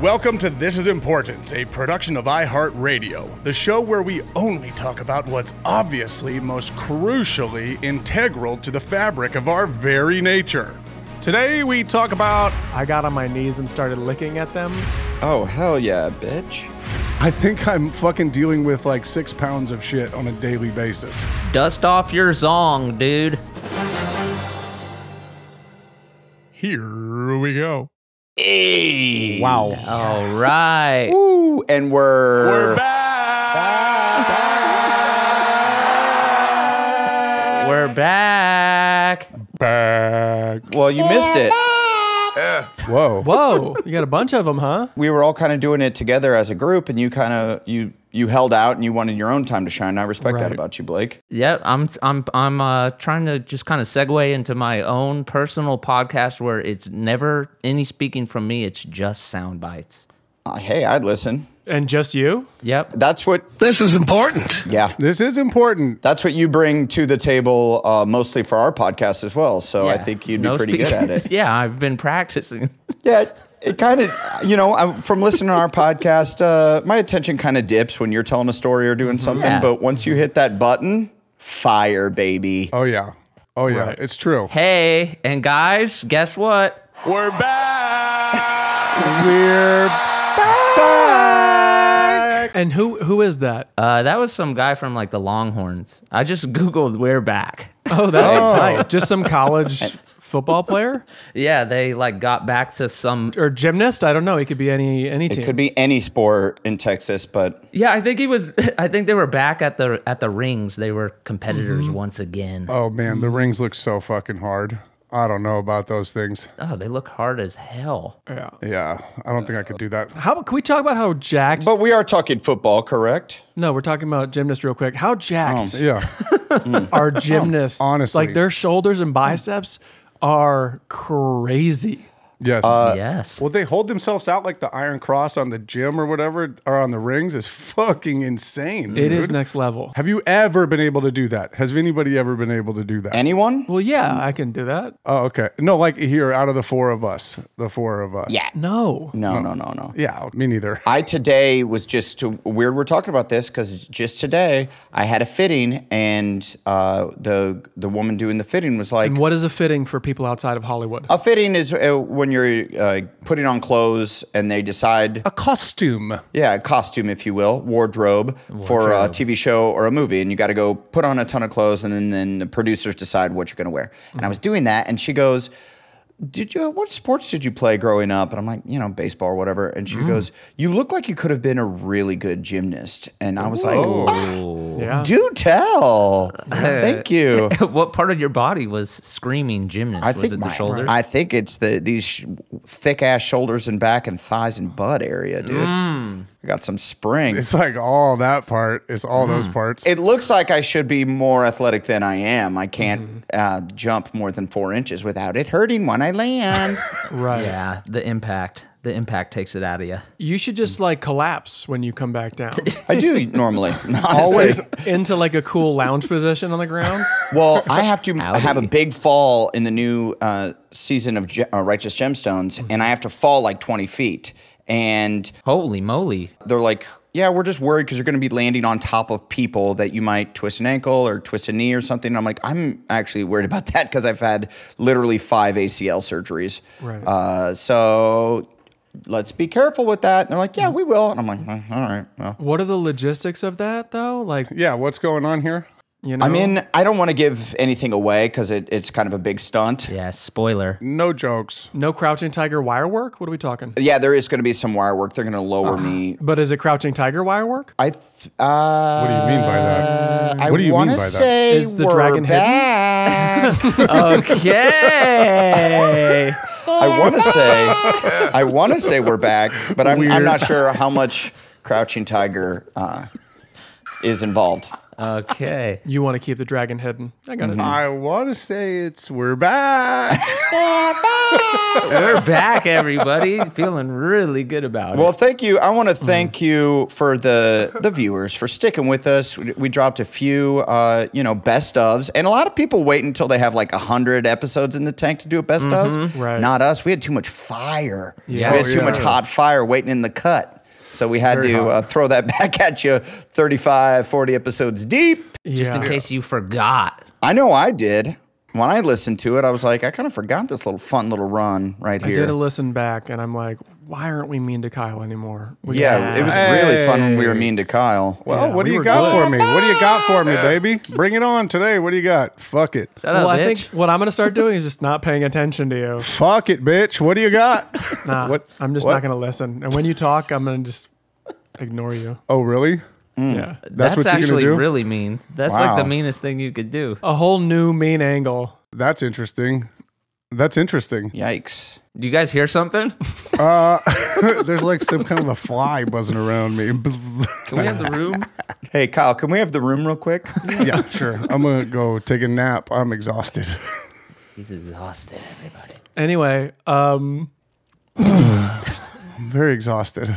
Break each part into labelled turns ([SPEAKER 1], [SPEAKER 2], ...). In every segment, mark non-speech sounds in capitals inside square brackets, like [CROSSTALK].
[SPEAKER 1] Welcome to This Is Important, a production of iHeartRadio, the show where we only talk about what's obviously most crucially integral to the fabric of our very nature. Today we talk about.
[SPEAKER 2] I got on my knees and started licking at them.
[SPEAKER 3] Oh, hell yeah, bitch.
[SPEAKER 1] I think I'm fucking dealing with like six pounds of shit on a daily basis.
[SPEAKER 4] Dust off your zong, dude.
[SPEAKER 1] Here we go.
[SPEAKER 3] Hey.
[SPEAKER 1] Wow.
[SPEAKER 4] All right.
[SPEAKER 3] Woo, and we're,
[SPEAKER 4] We're back.
[SPEAKER 1] Back. Back. We're back. Back.
[SPEAKER 3] Well, you missed it.
[SPEAKER 1] Whoa.
[SPEAKER 2] Whoa, you got a bunch of them, huh?
[SPEAKER 3] We were all kind of doing it together as a group, and you kind of you you held out and you wanted your own time to shine. I respect that about you, Blake.
[SPEAKER 4] Yep, I'm I'm I'm uh, trying to just kind of segue into my own personal podcast where it's never any speaking from me. It's just sound bites.
[SPEAKER 3] Uh, hey, I'd listen.
[SPEAKER 2] And just you?
[SPEAKER 4] Yep.
[SPEAKER 3] That's what.
[SPEAKER 5] This is important.
[SPEAKER 3] Yeah.
[SPEAKER 1] This is important.
[SPEAKER 3] That's what you bring to the table, uh, mostly for our podcast as well. So I think you'd be
[SPEAKER 4] No
[SPEAKER 3] pretty good at it. [LAUGHS]
[SPEAKER 4] yeah, I've been practicing.
[SPEAKER 3] Yeah, it, it kind of, you know, I'm, from listening to our podcast, uh, my attention kind of dips when you're telling a story or doing something.
[SPEAKER 4] Yeah.
[SPEAKER 3] But once you hit that button, fire, baby.
[SPEAKER 1] Oh, yeah. Oh, yeah.
[SPEAKER 2] Right.
[SPEAKER 1] It's true.
[SPEAKER 4] hey, and guys, guess what?
[SPEAKER 1] We're back. [LAUGHS] We're back.
[SPEAKER 2] And who who is that?
[SPEAKER 4] Uh, that was some guy from like the Longhorns. I just googled "We're back."
[SPEAKER 2] Oh, that's tight. Just some college [LAUGHS] football player [LAUGHS]
[SPEAKER 4] Yeah, they like got back to some.
[SPEAKER 2] or gymnast? I don't know. He could be any any team.
[SPEAKER 3] It could be any sport in Texas, but
[SPEAKER 4] Yeah, I think he was. [LAUGHS] I think they were back at the at the rings. They were competitors
[SPEAKER 2] Mm-hmm.
[SPEAKER 4] once again.
[SPEAKER 1] Oh, man. The rings look so fucking hard. I don't know about those things.
[SPEAKER 4] Oh, they look hard as hell.
[SPEAKER 2] yeah.
[SPEAKER 1] Yeah. I don't think I could do that.
[SPEAKER 2] How can we talk about how jacked?
[SPEAKER 3] but we are talking football, correct?
[SPEAKER 2] no, we're talking about gymnast real quick. How jacked
[SPEAKER 1] Yeah. [LAUGHS]
[SPEAKER 2] are gymnasts?
[SPEAKER 1] honestly.
[SPEAKER 2] like their shoulders and biceps are crazy.
[SPEAKER 1] Yes.
[SPEAKER 4] yes.
[SPEAKER 1] well, they hold themselves out like the Iron Cross on the gym or whatever, or on the rings is fucking insane.
[SPEAKER 2] It
[SPEAKER 1] dude.
[SPEAKER 2] is next level.
[SPEAKER 1] Have you ever been able to do that? Has anybody ever been able to do that?
[SPEAKER 3] Anyone?
[SPEAKER 2] Well, yeah, I can do that.
[SPEAKER 1] oh, okay. No, like here, out of the four of us, the four of us.
[SPEAKER 3] Yeah.
[SPEAKER 2] No.
[SPEAKER 3] No, no, no, no.
[SPEAKER 1] Yeah, me neither.
[SPEAKER 3] I today was just weird. We're talking about this because just today I had a fitting, and uh, the the woman doing the fitting was like,
[SPEAKER 2] And what is a fitting for people outside of Hollywood?
[SPEAKER 3] A fitting is uh, when you're uh, putting on clothes and they decide,
[SPEAKER 1] A costume.
[SPEAKER 3] yeah, a costume, if you will, wardrobe, for a TV show or a movie, and you got to go put on a ton of clothes, and then, then the producers decide what you're going to wear. And I was doing that, and she goes, "Did you? What sports did you play growing up?" And I'm like, you know, baseball or whatever. And she goes, "You look like you could have been a really good gymnast." And I was like,
[SPEAKER 2] yeah.
[SPEAKER 3] "Do tell, [LAUGHS] thank you." [LAUGHS]
[SPEAKER 4] what part of your body was screaming gymnast?
[SPEAKER 3] I
[SPEAKER 4] was
[SPEAKER 3] think
[SPEAKER 4] it the
[SPEAKER 3] my,
[SPEAKER 4] shoulders?
[SPEAKER 3] I think it's the these sh- thick ass shoulders and back and thighs and butt area, dude. Mm. I got some spring.
[SPEAKER 1] It's like all that part. It's all those mm. parts.
[SPEAKER 3] it looks like I should be more athletic than I am. I can't mm-hmm. uh, jump more than four inches without it hurting when I land.
[SPEAKER 2] Right.
[SPEAKER 4] yeah, the impact. The impact takes it out of you.
[SPEAKER 2] You should just like collapse when you come back down. [LAUGHS]
[SPEAKER 3] I do normally. [LAUGHS] [LAUGHS] honestly.
[SPEAKER 1] Always.
[SPEAKER 2] into like a cool lounge position on the ground.
[SPEAKER 3] Well, I have to
[SPEAKER 4] Howdy.
[SPEAKER 3] have a big fall in the new uh, season of Ge- uh, Righteous Gemstones, and I have to fall like 20 feet. And
[SPEAKER 4] Holy moly!
[SPEAKER 3] they're like, yeah, we're just worried because you're going to be landing on top of people that you might twist an ankle or twist a knee or something. And I'm like, I'm actually worried about that because I've had literally five ACL surgeries.
[SPEAKER 2] Right.
[SPEAKER 3] Uh, so let's be careful with that. And they're like, yeah, we will. And I'm like, "Uh, all right. Well,
[SPEAKER 2] What are the logistics of that though? Like,
[SPEAKER 1] yeah, what's going on here?
[SPEAKER 2] You know,
[SPEAKER 3] I mean, I don't want to give anything away because it, it's kind of a big stunt.
[SPEAKER 4] Yeah, spoiler.
[SPEAKER 1] No jokes.
[SPEAKER 2] no crouching tiger wire work. What are we talking?
[SPEAKER 3] Yeah, there is going to be some wire work. They're going to lower me. [GASPS]
[SPEAKER 2] But is it crouching tiger wire work?
[SPEAKER 3] I. Th- uh,
[SPEAKER 1] What do you mean by that?
[SPEAKER 3] I
[SPEAKER 1] What do you mean by that?
[SPEAKER 3] say
[SPEAKER 2] Is the dragon hidden?
[SPEAKER 3] back. [LAUGHS]
[SPEAKER 4] Okay.
[SPEAKER 3] I want to say, I want to say we're back, but I'm, I'm not sure how much Crouching Tiger uh, is involved.
[SPEAKER 4] Okay. [LAUGHS]
[SPEAKER 2] You want to keep the dragon hidden. I got it. Mm-hmm.
[SPEAKER 1] I want to say it's [LAUGHS] we're back.
[SPEAKER 4] We're back, everybody. Feeling really good about it.
[SPEAKER 3] Well, thank you. I want to mm-hmm. thank you for the the viewers for sticking with us. We, we dropped a few, uh, you know, best ofs, and a lot of people wait until they have like hundred episodes in the tank to do a best ofs. Mm-hmm.
[SPEAKER 2] Right.
[SPEAKER 3] Not us. We had too much fire.
[SPEAKER 2] Yeah.
[SPEAKER 3] we had
[SPEAKER 1] Oh,
[SPEAKER 3] too
[SPEAKER 1] yeah.
[SPEAKER 3] much hot fire waiting in the cut. So we had
[SPEAKER 1] Very
[SPEAKER 3] to uh, throw that [LAUGHS] back at you 35, 40 episodes deep.
[SPEAKER 4] Just in case you forgot.
[SPEAKER 3] I know I did. When I listened to it, I was like, I kind of forgot this little fun little run right
[SPEAKER 2] I
[SPEAKER 3] here.
[SPEAKER 2] did a listen back, and I'm like, why aren't we mean to Kyle anymore? We
[SPEAKER 3] yeah,
[SPEAKER 2] gotta-
[SPEAKER 3] it was really fun when we were mean to Kyle.
[SPEAKER 1] Well,
[SPEAKER 2] Yeah,
[SPEAKER 1] what do
[SPEAKER 2] we
[SPEAKER 1] you got
[SPEAKER 2] good.
[SPEAKER 1] for me? What do you got for me, [LAUGHS] baby? Bring it on today. What do you got? Fuck it.
[SPEAKER 4] Shut
[SPEAKER 2] Well,
[SPEAKER 4] up,
[SPEAKER 2] I
[SPEAKER 4] bitch.
[SPEAKER 2] think what I'm gonna start doing is just not paying attention to you.
[SPEAKER 1] Fuck it, bitch. What do you got? [LAUGHS]
[SPEAKER 2] Nah, [LAUGHS]
[SPEAKER 1] What-
[SPEAKER 2] I'm just
[SPEAKER 1] what?
[SPEAKER 2] not gonna listen. And when you talk, I'm gonna just ignore you.
[SPEAKER 1] Oh, really? Mm.
[SPEAKER 2] Yeah,
[SPEAKER 1] That's, what you're
[SPEAKER 4] actually
[SPEAKER 1] gonna do.
[SPEAKER 4] really mean. That's like the meanest thing you could do.
[SPEAKER 2] a whole new mean angle.
[SPEAKER 1] That's interesting. That's interesting.
[SPEAKER 3] Yikes.
[SPEAKER 4] Do you guys hear something?
[SPEAKER 1] Uh, [LAUGHS] There's like some kind of a fly buzzing around me. [LAUGHS]
[SPEAKER 4] Can we have the room?
[SPEAKER 3] Hey, Kyle, can we have the room real quick? [LAUGHS]
[SPEAKER 1] yeah, sure. I'm gonna go take a nap. I'm exhausted.
[SPEAKER 4] He's exhausted, everybody.
[SPEAKER 2] Anyway, um,
[SPEAKER 1] I'm very exhausted.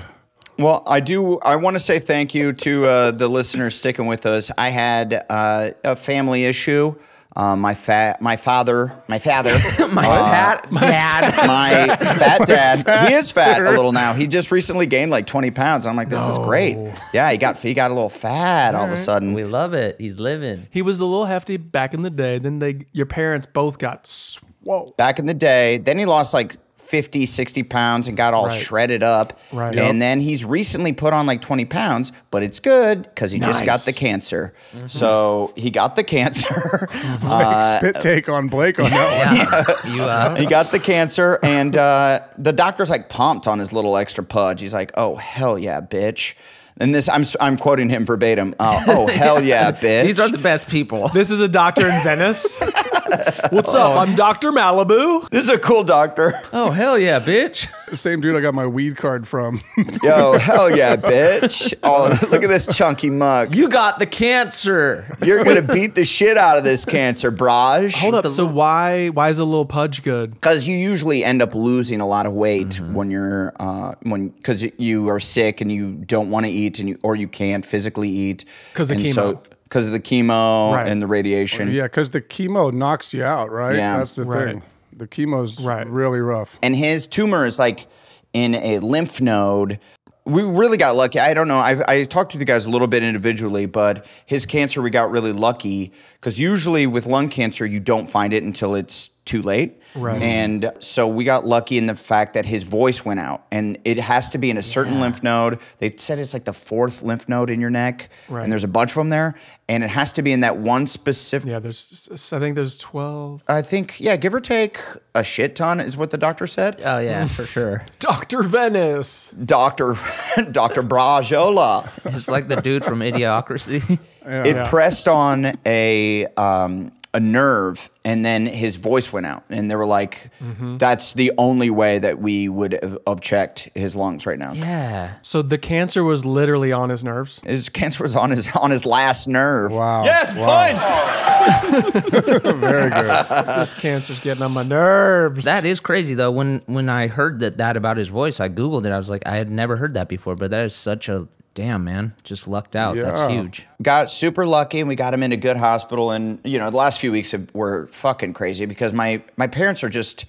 [SPEAKER 3] well, I do. I want to say thank you to uh, the listeners sticking with us. I had uh, a family issue. Uh, my fat, my father, my father, [LAUGHS]
[SPEAKER 4] My fat [LAUGHS] my dad.
[SPEAKER 3] my fat [LAUGHS] dad. He is fat a little now. He just recently gained like 20 pounds. I'm like, this is great. Yeah, he got he got a little fat all of a sudden.
[SPEAKER 4] We love it. He's living.
[SPEAKER 2] he was a little hefty back in the day. Then they, your parents both got swole.
[SPEAKER 3] back in the day. Then he lost like 50, 60 pounds and got all
[SPEAKER 2] Right.
[SPEAKER 3] shredded up.
[SPEAKER 2] Right.
[SPEAKER 3] And then he's recently put on like 20 pounds, but it's good because he just got the cancer. So he got the cancer. [LAUGHS]
[SPEAKER 1] Spit take on Blake on that one.
[SPEAKER 4] Yeah. [LAUGHS] You uh,
[SPEAKER 3] he got the cancer, and uh, the doctor's like pumped on his little extra pudge. He's like, "Oh hell yeah, bitch!" And this, I'm I'm quoting him verbatim. Uh, [LAUGHS] oh hell yeah, bitch!
[SPEAKER 4] these are the best people.
[SPEAKER 2] This is a doctor in Venice. [LAUGHS] What's up? I'm Doctor Malibu.
[SPEAKER 3] this is a cool doctor.
[SPEAKER 4] Oh hell yeah, bitch!
[SPEAKER 1] The same dude I got my weed card from. [LAUGHS]
[SPEAKER 3] Yo, hell yeah, bitch! Oh, [LAUGHS] look at this chunky mug.
[SPEAKER 4] You got the cancer.
[SPEAKER 3] You're gonna beat the shit out of this cancer, Braj.
[SPEAKER 2] Hold up. So why why is a little pudge good?
[SPEAKER 3] because you usually end up losing a lot of weight
[SPEAKER 2] Mm-hmm.
[SPEAKER 3] when you're uh, when because you are sick and you don't want to eat and you or you can't physically eat
[SPEAKER 2] because of
[SPEAKER 3] And
[SPEAKER 2] chemo.
[SPEAKER 3] because of the chemo
[SPEAKER 2] Right.
[SPEAKER 3] and the radiation.
[SPEAKER 1] yeah, because the chemo knocks you out, right?
[SPEAKER 3] Yeah.
[SPEAKER 1] That's the
[SPEAKER 2] Right.
[SPEAKER 1] thing. The chemo's
[SPEAKER 2] Right.
[SPEAKER 1] really rough.
[SPEAKER 3] and his tumor is like in a lymph node. We really got lucky. I don't know. I, I talked to the guys a little bit individually, but his cancer, we got really lucky because usually with lung cancer, you don't find it until it's too late.
[SPEAKER 2] Right.
[SPEAKER 3] And so we got lucky in the fact that his voice went out, and it has to be in a certain lymph node. They said it's like the fourth lymph node in your neck,
[SPEAKER 2] Right.
[SPEAKER 3] and there's a bunch of them there, and it has to be in that one specific.
[SPEAKER 2] Yeah, there's I think there's 12.
[SPEAKER 3] I think, yeah, give or take a shit ton is what the doctor said.
[SPEAKER 4] Oh yeah, for sure. [LAUGHS]
[SPEAKER 2] Dr. Venice.
[SPEAKER 3] Doctor, [LAUGHS] Doctor Brajola.
[SPEAKER 4] It's like the dude from Idiocracy.
[SPEAKER 3] It
[SPEAKER 2] Yeah.
[SPEAKER 3] pressed on a um, a nerve, and then his voice went out, and they were like,
[SPEAKER 2] Mm-hmm.
[SPEAKER 3] "That's the only way that we would have, have checked his lungs right now."
[SPEAKER 4] yeah.
[SPEAKER 2] So the cancer was literally on his nerves.
[SPEAKER 3] His cancer was on his on his last nerve.
[SPEAKER 1] Wow.
[SPEAKER 3] Yes,
[SPEAKER 1] Wow.
[SPEAKER 3] points. [LAUGHS]
[SPEAKER 1] Very good.
[SPEAKER 2] this cancer's getting on my nerves.
[SPEAKER 4] That is crazy though. When when I heard that that about his voice, I googled it. I was like, I had never heard that before. But that is such a damn man. Just lucked out.
[SPEAKER 1] Yeah.
[SPEAKER 4] That's huge.
[SPEAKER 3] got super lucky and we got him in a good hospital and you know the last few weeks were fucking crazy because my my parents are just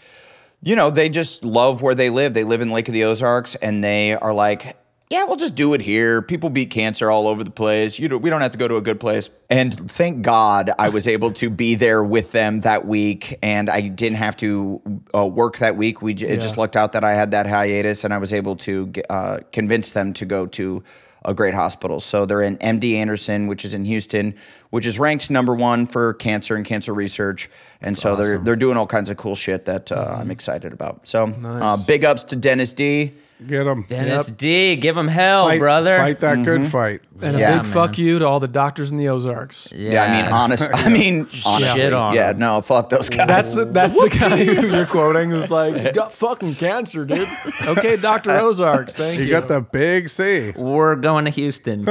[SPEAKER 3] you know they just love where they live they live in lake of the ozarks and they are like yeah we'll just do it here people beat cancer all over the place you know, we don't have to go to a good place and thank god i was able to be there with them that week and i didn't have to uh, work that week we j- it just lucked out that i had that hiatus and i was able to uh, convince them to go to a great hospital. So they're in MD Anderson, which is in Houston, which is ranked number one for cancer and cancer research. And so they're they're doing all kinds of cool shit that uh, I'm excited about. So uh, big ups to Dennis D.
[SPEAKER 1] Get him.
[SPEAKER 4] Dennis D, give him hell,
[SPEAKER 1] Fight,
[SPEAKER 4] brother.
[SPEAKER 1] Fight that good fight.
[SPEAKER 2] And
[SPEAKER 3] Yeah,
[SPEAKER 2] a big fuck you to all the doctors in the Ozarks.
[SPEAKER 3] Yeah, I mean, honest. I [LAUGHS] mean, honestly,
[SPEAKER 4] Shit on
[SPEAKER 3] yeah, no, fuck those guys.
[SPEAKER 2] That's the, that's the guy [LAUGHS] who you're quoting who's like, you got fucking cancer, dude. Okay, Dr. [LAUGHS] Ozarks, thank you.
[SPEAKER 1] You got the big C.
[SPEAKER 4] We're going to Houston.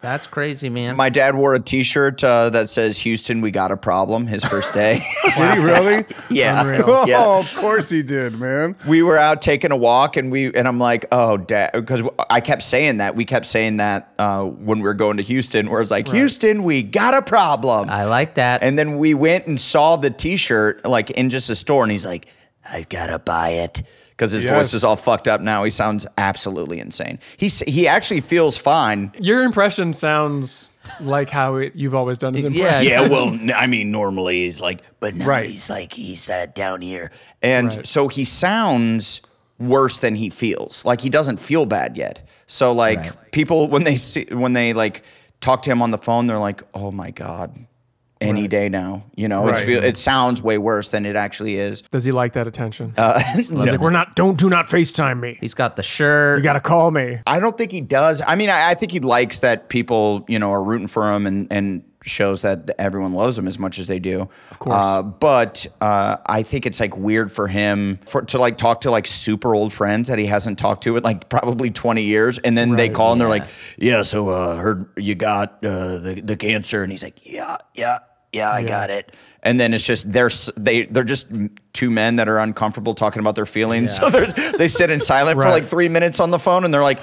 [SPEAKER 4] That's crazy, man.
[SPEAKER 3] My dad wore a T-shirt uh, that says "Houston, we got a problem." His first day.
[SPEAKER 1] Did he really?
[SPEAKER 3] yeah,
[SPEAKER 1] Oh,
[SPEAKER 3] yeah.
[SPEAKER 1] of course he did, man.
[SPEAKER 3] We were out taking a walk, and we and I'm like, "Oh, dad," because I kept saying that. We kept saying that uh, when we were going to Houston, where it's like, "Houston, we got a problem."
[SPEAKER 4] I like that.
[SPEAKER 3] And then we went and saw the T-shirt like in just a store, and he's like, "I gotta buy it." Because his
[SPEAKER 1] Yes.
[SPEAKER 3] voice is all fucked up now. He sounds absolutely insane. He's he actually feels fine.
[SPEAKER 2] Your impression sounds like how it, you've always done his impression.
[SPEAKER 3] Yeah, well, I mean, normally he's like, but now
[SPEAKER 1] Right.
[SPEAKER 3] he's like, he's uh, down here. And
[SPEAKER 2] Right.
[SPEAKER 3] so he sounds worse than he feels. Like he doesn't feel bad yet. So like
[SPEAKER 4] Right.
[SPEAKER 3] people when they see when they like talk to him on the phone, they're like, oh my god, any day now. You know,
[SPEAKER 1] Right.
[SPEAKER 3] feel, it sounds way worse than it actually is.
[SPEAKER 2] Does he like that attention?
[SPEAKER 3] Uh, [LAUGHS]
[SPEAKER 2] He's like, we're not, don't, do not FaceTime me.
[SPEAKER 4] He's got the shirt.
[SPEAKER 2] You got to call me.
[SPEAKER 3] I don't think he does. I mean, I, I think he likes that people, you know, are rooting for him and, and shows that everyone loves him as much as they do. Of
[SPEAKER 2] course.
[SPEAKER 3] Uh, but uh, I think it's like weird for him for to like talk to like super old friends that he hasn't talked to in like probably 20 years. And then they
[SPEAKER 2] Right.
[SPEAKER 3] call and they're like, yeah, so uh, heard you got uh, the, the cancer. And he's like, yeah, yeah, yeah, I got it. And then it's just they're they they're just two men that are uncomfortable talking about their feelings. [LAUGHS] So they they sit in silent for like three minutes on the phone, and they're like,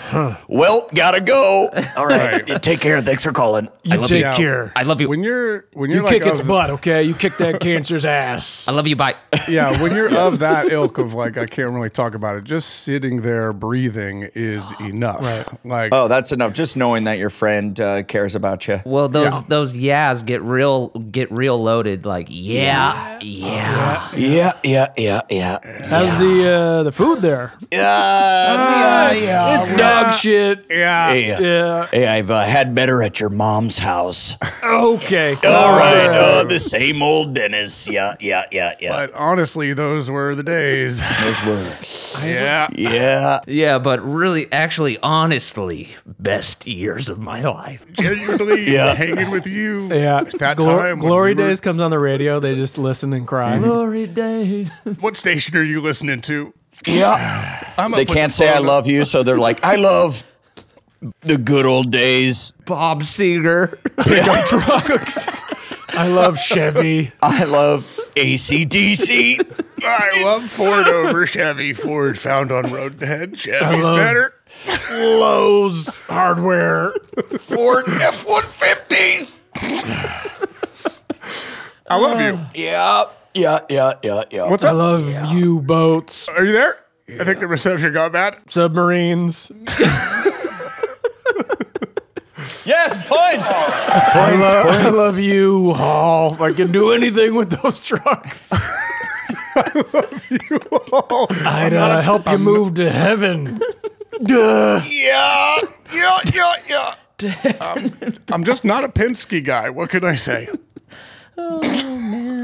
[SPEAKER 3] "Well, gotta go. All right,
[SPEAKER 1] Right.
[SPEAKER 3] take care. Thanks for calling."
[SPEAKER 2] You
[SPEAKER 4] love
[SPEAKER 2] take
[SPEAKER 1] you.
[SPEAKER 2] care.
[SPEAKER 4] I love you.
[SPEAKER 1] When you're when you're
[SPEAKER 2] you
[SPEAKER 1] like
[SPEAKER 2] kick its
[SPEAKER 1] of-
[SPEAKER 2] butt, okay? You kick that cancer's ass.
[SPEAKER 4] I love you. Bye.
[SPEAKER 1] yeah, when you're [LAUGHS] of that ilk of like I can't really talk about it. Just sitting there breathing is [GASPS] enough.
[SPEAKER 2] Right.
[SPEAKER 1] Like
[SPEAKER 3] Oh, that's enough. Just knowing that your friend uh, cares about you.
[SPEAKER 4] Well, those
[SPEAKER 1] Yeah.
[SPEAKER 4] those yeahs get real get real loaded. Like yeah, yeah.
[SPEAKER 3] Yeah, yeah, yeah, yeah, yeah, yeah.
[SPEAKER 2] How's the uh, the food there?
[SPEAKER 3] yeah, yeah. yeah.
[SPEAKER 2] It's dog shit.
[SPEAKER 1] yeah.
[SPEAKER 3] Hey, uh,
[SPEAKER 2] Yeah.
[SPEAKER 3] hey, I've uh, had better at your mom's house.
[SPEAKER 2] Okay.
[SPEAKER 3] All right, uh, the same old Dennis. Yeah, yeah, yeah, yeah.
[SPEAKER 1] But honestly, those were the days.
[SPEAKER 3] Those were.
[SPEAKER 1] yeah.
[SPEAKER 3] Yeah.
[SPEAKER 4] Yeah, but really, actually, honestly, best years of my life.
[SPEAKER 1] Genuinely [LAUGHS]
[SPEAKER 3] Yeah.
[SPEAKER 1] hanging with you.
[SPEAKER 2] Yeah.
[SPEAKER 1] That
[SPEAKER 2] Glor-
[SPEAKER 1] time.
[SPEAKER 2] Glory
[SPEAKER 1] we were-
[SPEAKER 2] Days comes on the radio. They just listen and cry.
[SPEAKER 4] Glory days. [LAUGHS]
[SPEAKER 1] What station are you listening to?
[SPEAKER 3] Yeah. [SIGHS]
[SPEAKER 1] I'm
[SPEAKER 3] They can't
[SPEAKER 1] the
[SPEAKER 3] say I love you, so they're like, I love the good old days.
[SPEAKER 4] Bob Seger. [LAUGHS]
[SPEAKER 2] Pickup trucks. I love Chevy.
[SPEAKER 3] I love ACDC.
[SPEAKER 1] I love Ford over Chevy. Ford found on road ahead. Chevy's
[SPEAKER 2] love-
[SPEAKER 1] better.
[SPEAKER 2] Lowe's hardware.
[SPEAKER 3] Ford F 150s. [SIGHS]
[SPEAKER 1] I love you.
[SPEAKER 3] Yeah. Yeah, yeah, yeah, yeah.
[SPEAKER 1] What's
[SPEAKER 2] I
[SPEAKER 1] up?
[SPEAKER 2] love U-boats,
[SPEAKER 1] Are you there? I think the reception got bad.
[SPEAKER 2] submarines. [LAUGHS]
[SPEAKER 3] Yes, points.
[SPEAKER 2] I love, I love U-Haul. I can do anything with those trucks. [LAUGHS] I'd uh, help you move to heaven. Duh.
[SPEAKER 3] yeah. Yeah, yeah, yeah. [LAUGHS]
[SPEAKER 1] I'm just not a Penske guy. What can I say?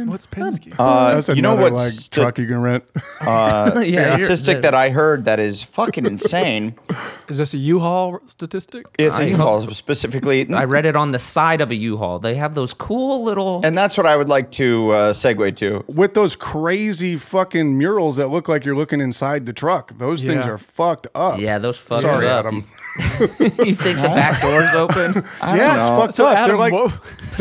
[SPEAKER 2] What's Penske?
[SPEAKER 3] Uh,
[SPEAKER 1] That's
[SPEAKER 3] you know what
[SPEAKER 1] like
[SPEAKER 3] sta-
[SPEAKER 1] truck you can rent. [LAUGHS]
[SPEAKER 4] yeah, you're-
[SPEAKER 3] statistic that I heard that is fucking insane? [LAUGHS]
[SPEAKER 2] Is this a U-Haul statistic?
[SPEAKER 3] It's a
[SPEAKER 4] I
[SPEAKER 3] U-Haul specifically.
[SPEAKER 4] I read it on the side of a U-Haul. They have those cool little.
[SPEAKER 3] and that's what I would like to uh, segue to.
[SPEAKER 1] With those crazy fucking murals that look like you're looking inside the truck. Those things are fucked up.
[SPEAKER 4] yeah, those fuck
[SPEAKER 1] Sorry,
[SPEAKER 4] up.
[SPEAKER 1] Adam. [LAUGHS]
[SPEAKER 4] you think the back door's open? [LAUGHS]
[SPEAKER 3] I
[SPEAKER 1] Yeah,
[SPEAKER 3] don't
[SPEAKER 1] it's fucked
[SPEAKER 2] So
[SPEAKER 1] up.
[SPEAKER 2] Adam,
[SPEAKER 1] They're like
[SPEAKER 2] whoa.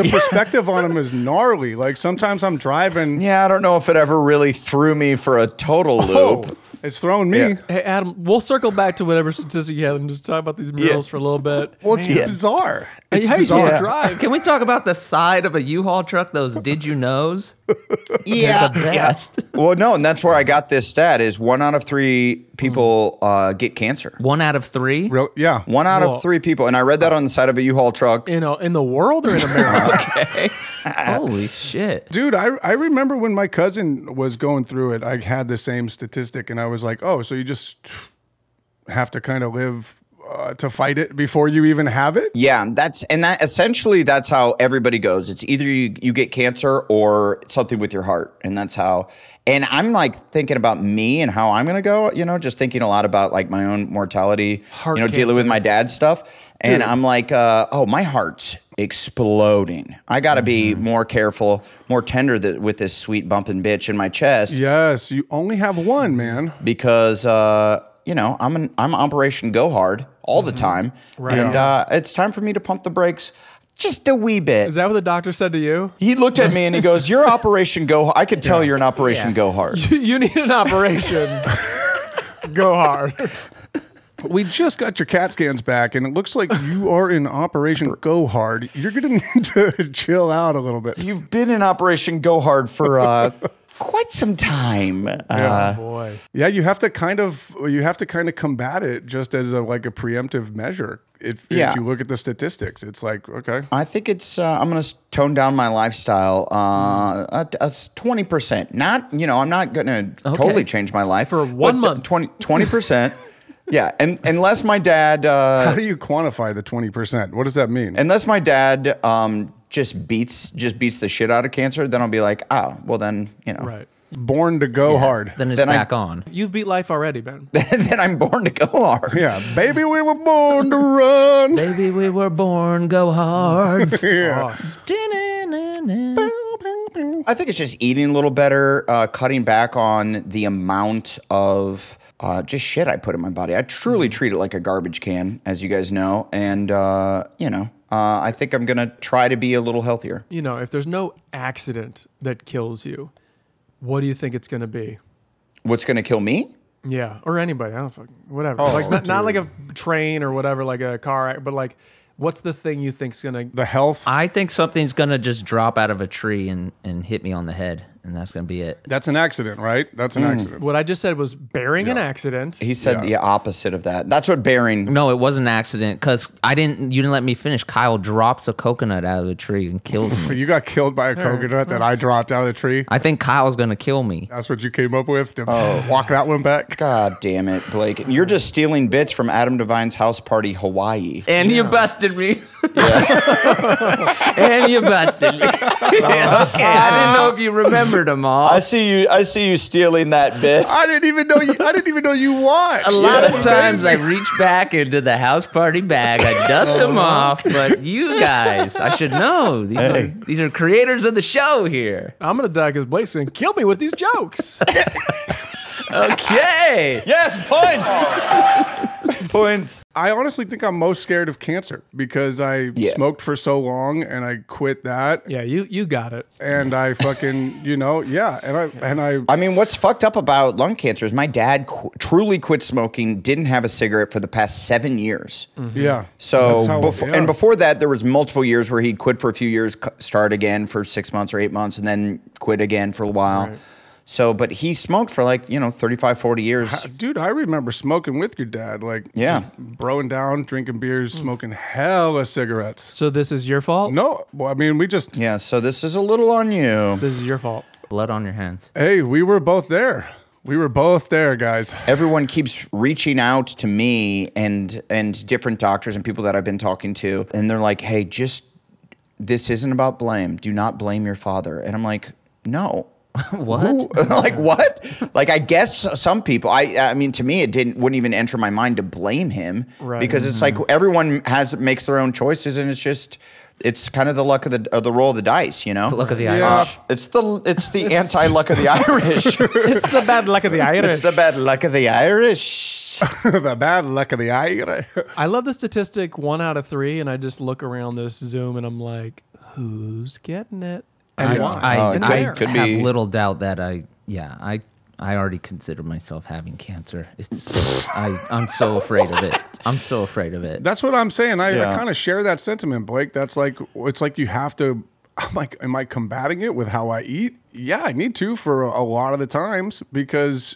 [SPEAKER 1] the perspective on them is gnarly. Like sometimes I'm driving.
[SPEAKER 3] Yeah, I don't know if it ever really threw me for a total
[SPEAKER 1] Oh,
[SPEAKER 3] loop.
[SPEAKER 1] It's throwing me.
[SPEAKER 3] Yeah.
[SPEAKER 2] Hey, Adam, we'll circle back to whatever statistic you had and just talk about these murals for a little bit.
[SPEAKER 1] Well, it's
[SPEAKER 2] Man.
[SPEAKER 1] bizarre.
[SPEAKER 2] Hey,
[SPEAKER 1] It's
[SPEAKER 2] how you supposed
[SPEAKER 1] bizarre.
[SPEAKER 2] to drive?
[SPEAKER 4] Can we talk about the side of a U-Haul truck? Those did you knows?
[SPEAKER 3] Yeah,
[SPEAKER 4] the
[SPEAKER 3] yeah. [LAUGHS] Well, no, and that's where I got this stat: is one out of three people uh, get cancer.
[SPEAKER 4] One out of three.
[SPEAKER 1] Real, yeah.
[SPEAKER 3] One out
[SPEAKER 2] Whoa.
[SPEAKER 3] of three people, and I read that on the side of a U-Haul truck.
[SPEAKER 2] In, a, in the world or in America? [LAUGHS]
[SPEAKER 4] Okay. [LAUGHS] Holy shit.
[SPEAKER 1] Dude, I, I remember when my cousin was going through it, I had the same statistic, and I was like, oh, so you just have to kind of live uh, to fight it before you even have it.
[SPEAKER 3] Yeah, that's and that essentially that's how everybody goes. It's either you, you get cancer or something with your heart, and that's how. And I'm like thinking about me and how I'm gonna go. You know, just thinking a lot about like my own mortality.
[SPEAKER 2] Heart
[SPEAKER 3] you know, dealing with my dad's stuff, and I'm like, uh, oh, my heart's exploding. I got to be
[SPEAKER 2] Mm-hmm.
[SPEAKER 3] more careful, more tender th- with this sweet bumping bitch in my chest
[SPEAKER 1] Yes, you only have one, man.
[SPEAKER 3] because uh, you know I'm an I'm Operation Go Hard all the time, and uh, it's time for me to pump the brakes just a wee bit.
[SPEAKER 2] Is that what the doctor said to you?
[SPEAKER 3] he looked at me and he goes, "You're Operation Go." Hard. I could tell you're an Operation Go Hard. [LAUGHS]
[SPEAKER 2] you need an operation. [LAUGHS] Go hard. [LAUGHS]
[SPEAKER 1] We just got your CAT scans back, and it looks like you are in Operation Go Hard. You're gonna need to chill out a little bit.
[SPEAKER 3] You've been in Operation Go Hard for uh, quite some time. Uh,
[SPEAKER 2] Boy.
[SPEAKER 1] Yeah, you have to kind of you have to kind of combat it just as a like a preemptive measure. If,
[SPEAKER 3] Yeah.
[SPEAKER 1] if you look at the statistics, it's like okay,
[SPEAKER 3] I think it's. Uh, I'm going to tone down my lifestyle. Uh, twenty percent. Not. You know. I'm not going to totally change my life
[SPEAKER 2] For one month.
[SPEAKER 3] 20 percent. [LAUGHS] yeah, and unless my dad. Uh,
[SPEAKER 1] how do you quantify the twenty percent? What does that mean?
[SPEAKER 3] unless my dad um, just beats just beats the shit out of cancer, then I'll be like, oh, well then you know,
[SPEAKER 2] Right.
[SPEAKER 1] Born to go hard.
[SPEAKER 4] Then it's
[SPEAKER 3] Then I-
[SPEAKER 4] back on.
[SPEAKER 2] You've beat life already, Ben. [LAUGHS]
[SPEAKER 3] then I'm born to go hard.
[SPEAKER 1] Yeah, baby, we were born to run.
[SPEAKER 4] Baby, we were born go hard. [LAUGHS]
[SPEAKER 1] Yeah.
[SPEAKER 3] I think it's just eating a little better, uh, cutting back on the amount of uh, just shit I put in my body. I truly treat it like a garbage can, as you guys know, and uh, you know, uh, I think I'm gonna try to be a little healthier.
[SPEAKER 2] You know, if there's no accident that kills you, what do you think it's going to be?
[SPEAKER 3] What's gonna kill me?
[SPEAKER 2] Yeah, or anybody. I don't fucking whatever.
[SPEAKER 1] Oh,
[SPEAKER 2] like not, not like a train or whatever, like a car, but like, what's the thing you think's gonna?
[SPEAKER 1] The health.
[SPEAKER 4] I think something's gonna just drop out of a tree and, and hit me on the head, and that's gonna be it.
[SPEAKER 1] That's an accident, right? That's an mm. accident.
[SPEAKER 2] What I just said was bearing an accident.
[SPEAKER 3] He said the opposite of that. That's what bearing.
[SPEAKER 4] No, it wasn't an accident because I didn't. You didn't let me finish. Kyle drops a coconut out of the tree and kills me. [LAUGHS]
[SPEAKER 1] you got killed by a coconut that I dropped out of the tree.
[SPEAKER 4] I think Kyle's gonna kill me.
[SPEAKER 1] That's what you came up with to oh. walk that one back.
[SPEAKER 3] God damn it, Blake! You're just stealing bits from Adam Devine's house party, Hawaii.
[SPEAKER 4] And you busted me. [LAUGHS] and you busted me. [LAUGHS] Uh-huh. okay, I didn't know if you remembered them all.
[SPEAKER 3] see you. I see you stealing that bit.
[SPEAKER 1] I didn't even know you. I didn't even know you watched.
[SPEAKER 4] A lot
[SPEAKER 1] That's
[SPEAKER 4] of times I reach back into the house party bag, I dust oh, them off, but you guys, I should know. These, are, these are creators of the show here.
[SPEAKER 2] I'm gonna die because Blake's gonna kill me with these jokes. [LAUGHS]
[SPEAKER 4] Okay.
[SPEAKER 3] Yes, points. [LAUGHS] points.
[SPEAKER 1] I honestly think I'm most scared of cancer because I
[SPEAKER 3] Yeah.
[SPEAKER 1] smoked for so long and I quit that
[SPEAKER 2] yeah, you you got it.
[SPEAKER 1] and I fucking you know yeah and I and I
[SPEAKER 3] I mean, what's fucked up about lung cancer is my dad qu- truly quit smoking, didn't have a cigarette for the past seven years. Mm-hmm.
[SPEAKER 1] yeah
[SPEAKER 3] So,
[SPEAKER 1] how-
[SPEAKER 3] before,
[SPEAKER 1] yeah.
[SPEAKER 3] and before that, there was multiple years where he'd quit for a few years, start again for six months or eight months, and then quit again for a while. So, but he smoked for like, you know, 35, 40 years.
[SPEAKER 1] dude I remember smoking with your dad like
[SPEAKER 3] Yeah.
[SPEAKER 1] just broing down drinking beers hmm. smoking hella cigarettes
[SPEAKER 2] So this is your fault.
[SPEAKER 1] no well I mean we just
[SPEAKER 3] Yeah, so this is a little on you.
[SPEAKER 2] This is your fault.
[SPEAKER 4] Blood on your hands.
[SPEAKER 1] hey we were both there we were both there guys
[SPEAKER 3] Everyone keeps reaching out to me and and different doctors and people that I've been talking to, and they're like, "Hey, just this isn't about blame. Do not blame your father." And I'm like, "No." [LAUGHS]
[SPEAKER 4] What?
[SPEAKER 3] Who- [LAUGHS] like what? Like I guess some people. I I mean, to me, it didn't wouldn't even enter my mind to blame him
[SPEAKER 2] Right.
[SPEAKER 3] because it's like mm-hmm. everyone has makes their own choices, and it's just it's kind of the luck of the of the roll of the dice, you know.
[SPEAKER 4] The luck of the
[SPEAKER 1] Yeah.
[SPEAKER 4] Irish.
[SPEAKER 3] Uh, it's the it's the anti luck of the [LAUGHS] Irish.
[SPEAKER 2] It's the bad luck of the Irish.
[SPEAKER 3] it's the bad luck of the Irish.
[SPEAKER 1] the bad luck of the eye
[SPEAKER 2] I love the statistic one out of three, and I just look around this Zoom and I'm like, who's getting it? And
[SPEAKER 4] I,
[SPEAKER 2] why?
[SPEAKER 4] I,
[SPEAKER 3] it
[SPEAKER 4] I
[SPEAKER 3] could- could
[SPEAKER 4] have
[SPEAKER 3] be-
[SPEAKER 4] little doubt that I, yeah, I, I already consider myself having cancer. It's, I, I'm so afraid of it. I'm so afraid of it.
[SPEAKER 1] That's what I'm saying. I,
[SPEAKER 3] Yeah.
[SPEAKER 1] I kind of share that sentiment, Blake. That's like it's like you have to. I'm like, am I combating it with how I eat? Yeah, I need to for a, a lot of the times because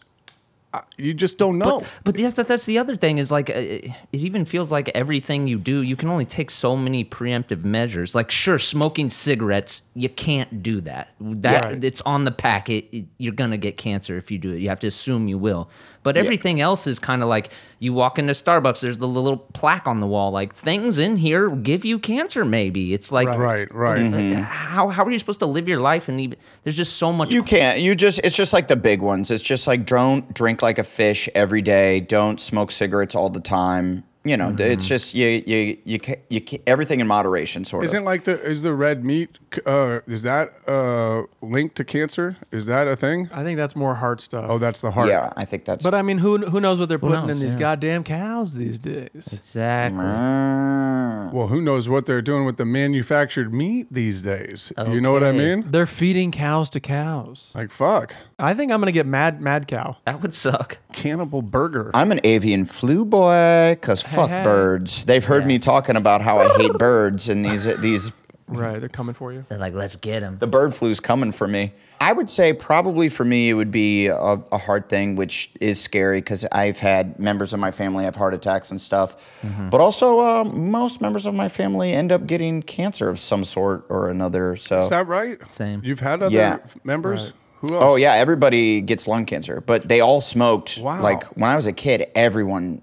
[SPEAKER 1] you just don't know.
[SPEAKER 4] But yes, that, that's the other thing is like uh, it even feels like everything you do, you can only take so many preemptive measures. Like, sure, smoking cigarettes, you can't do that. That
[SPEAKER 2] Right.
[SPEAKER 4] it's on the packet. It- You're gonna get cancer if you do it. You have to assume you will. But everything else is kind of like you walk into Starbucks. There's the little plaque on the wall, like things in here give you cancer. Maybe it's like
[SPEAKER 1] right, right.
[SPEAKER 3] Mm-hmm.
[SPEAKER 4] How how are you supposed to live your life? And even, there's just so much.
[SPEAKER 3] You can't. You just. It's just like the big ones. It's just like don't drink like a fish every day. Don't smoke cigarettes all the time. You know,
[SPEAKER 1] Mm-hmm.
[SPEAKER 3] it's just you. You. You. You everything in moderation, sort of Isn't
[SPEAKER 1] like the is the red meat uh, is that uh, linked to cancer? Is that a thing?
[SPEAKER 2] I think that's more heart stuff.
[SPEAKER 1] Oh, that's the heart.
[SPEAKER 3] Yeah, I think that's.
[SPEAKER 2] but I mean, who who knows what they're putting
[SPEAKER 4] knows,
[SPEAKER 2] in these
[SPEAKER 4] yeah.
[SPEAKER 2] goddamn cows these days?
[SPEAKER 4] exactly.
[SPEAKER 3] Mm.
[SPEAKER 1] Well, who knows what they're doing with the manufactured meat these days? You know what I mean?
[SPEAKER 2] They're feeding cows to cows.
[SPEAKER 1] Like fuck,
[SPEAKER 2] I think I'm gonna get mad mad cow.
[SPEAKER 4] That would suck.
[SPEAKER 1] cannibal burger.
[SPEAKER 3] I'm an avian flu boy because fuck
[SPEAKER 2] hey. [LAUGHS]
[SPEAKER 3] birds. They've heard
[SPEAKER 4] Yeah.
[SPEAKER 3] me talking about how I hate birds and these these
[SPEAKER 2] Right, they're coming for you.
[SPEAKER 4] They're like, let's get them.
[SPEAKER 3] the bird flu's coming for me. I would say probably for me it would be a, a hard thing, which is scary because I've had members of my family have heart attacks and stuff.
[SPEAKER 1] Mm-hmm.
[SPEAKER 3] But also, uh, most members of my family end up getting cancer of some sort or another. So,
[SPEAKER 1] Is that right?
[SPEAKER 4] Same.
[SPEAKER 1] You've had other
[SPEAKER 3] Yeah.
[SPEAKER 1] members. Who else?
[SPEAKER 3] oh yeah, everybody gets lung cancer, but they all smoked.
[SPEAKER 1] Wow.
[SPEAKER 3] Like when I was a kid, everyone.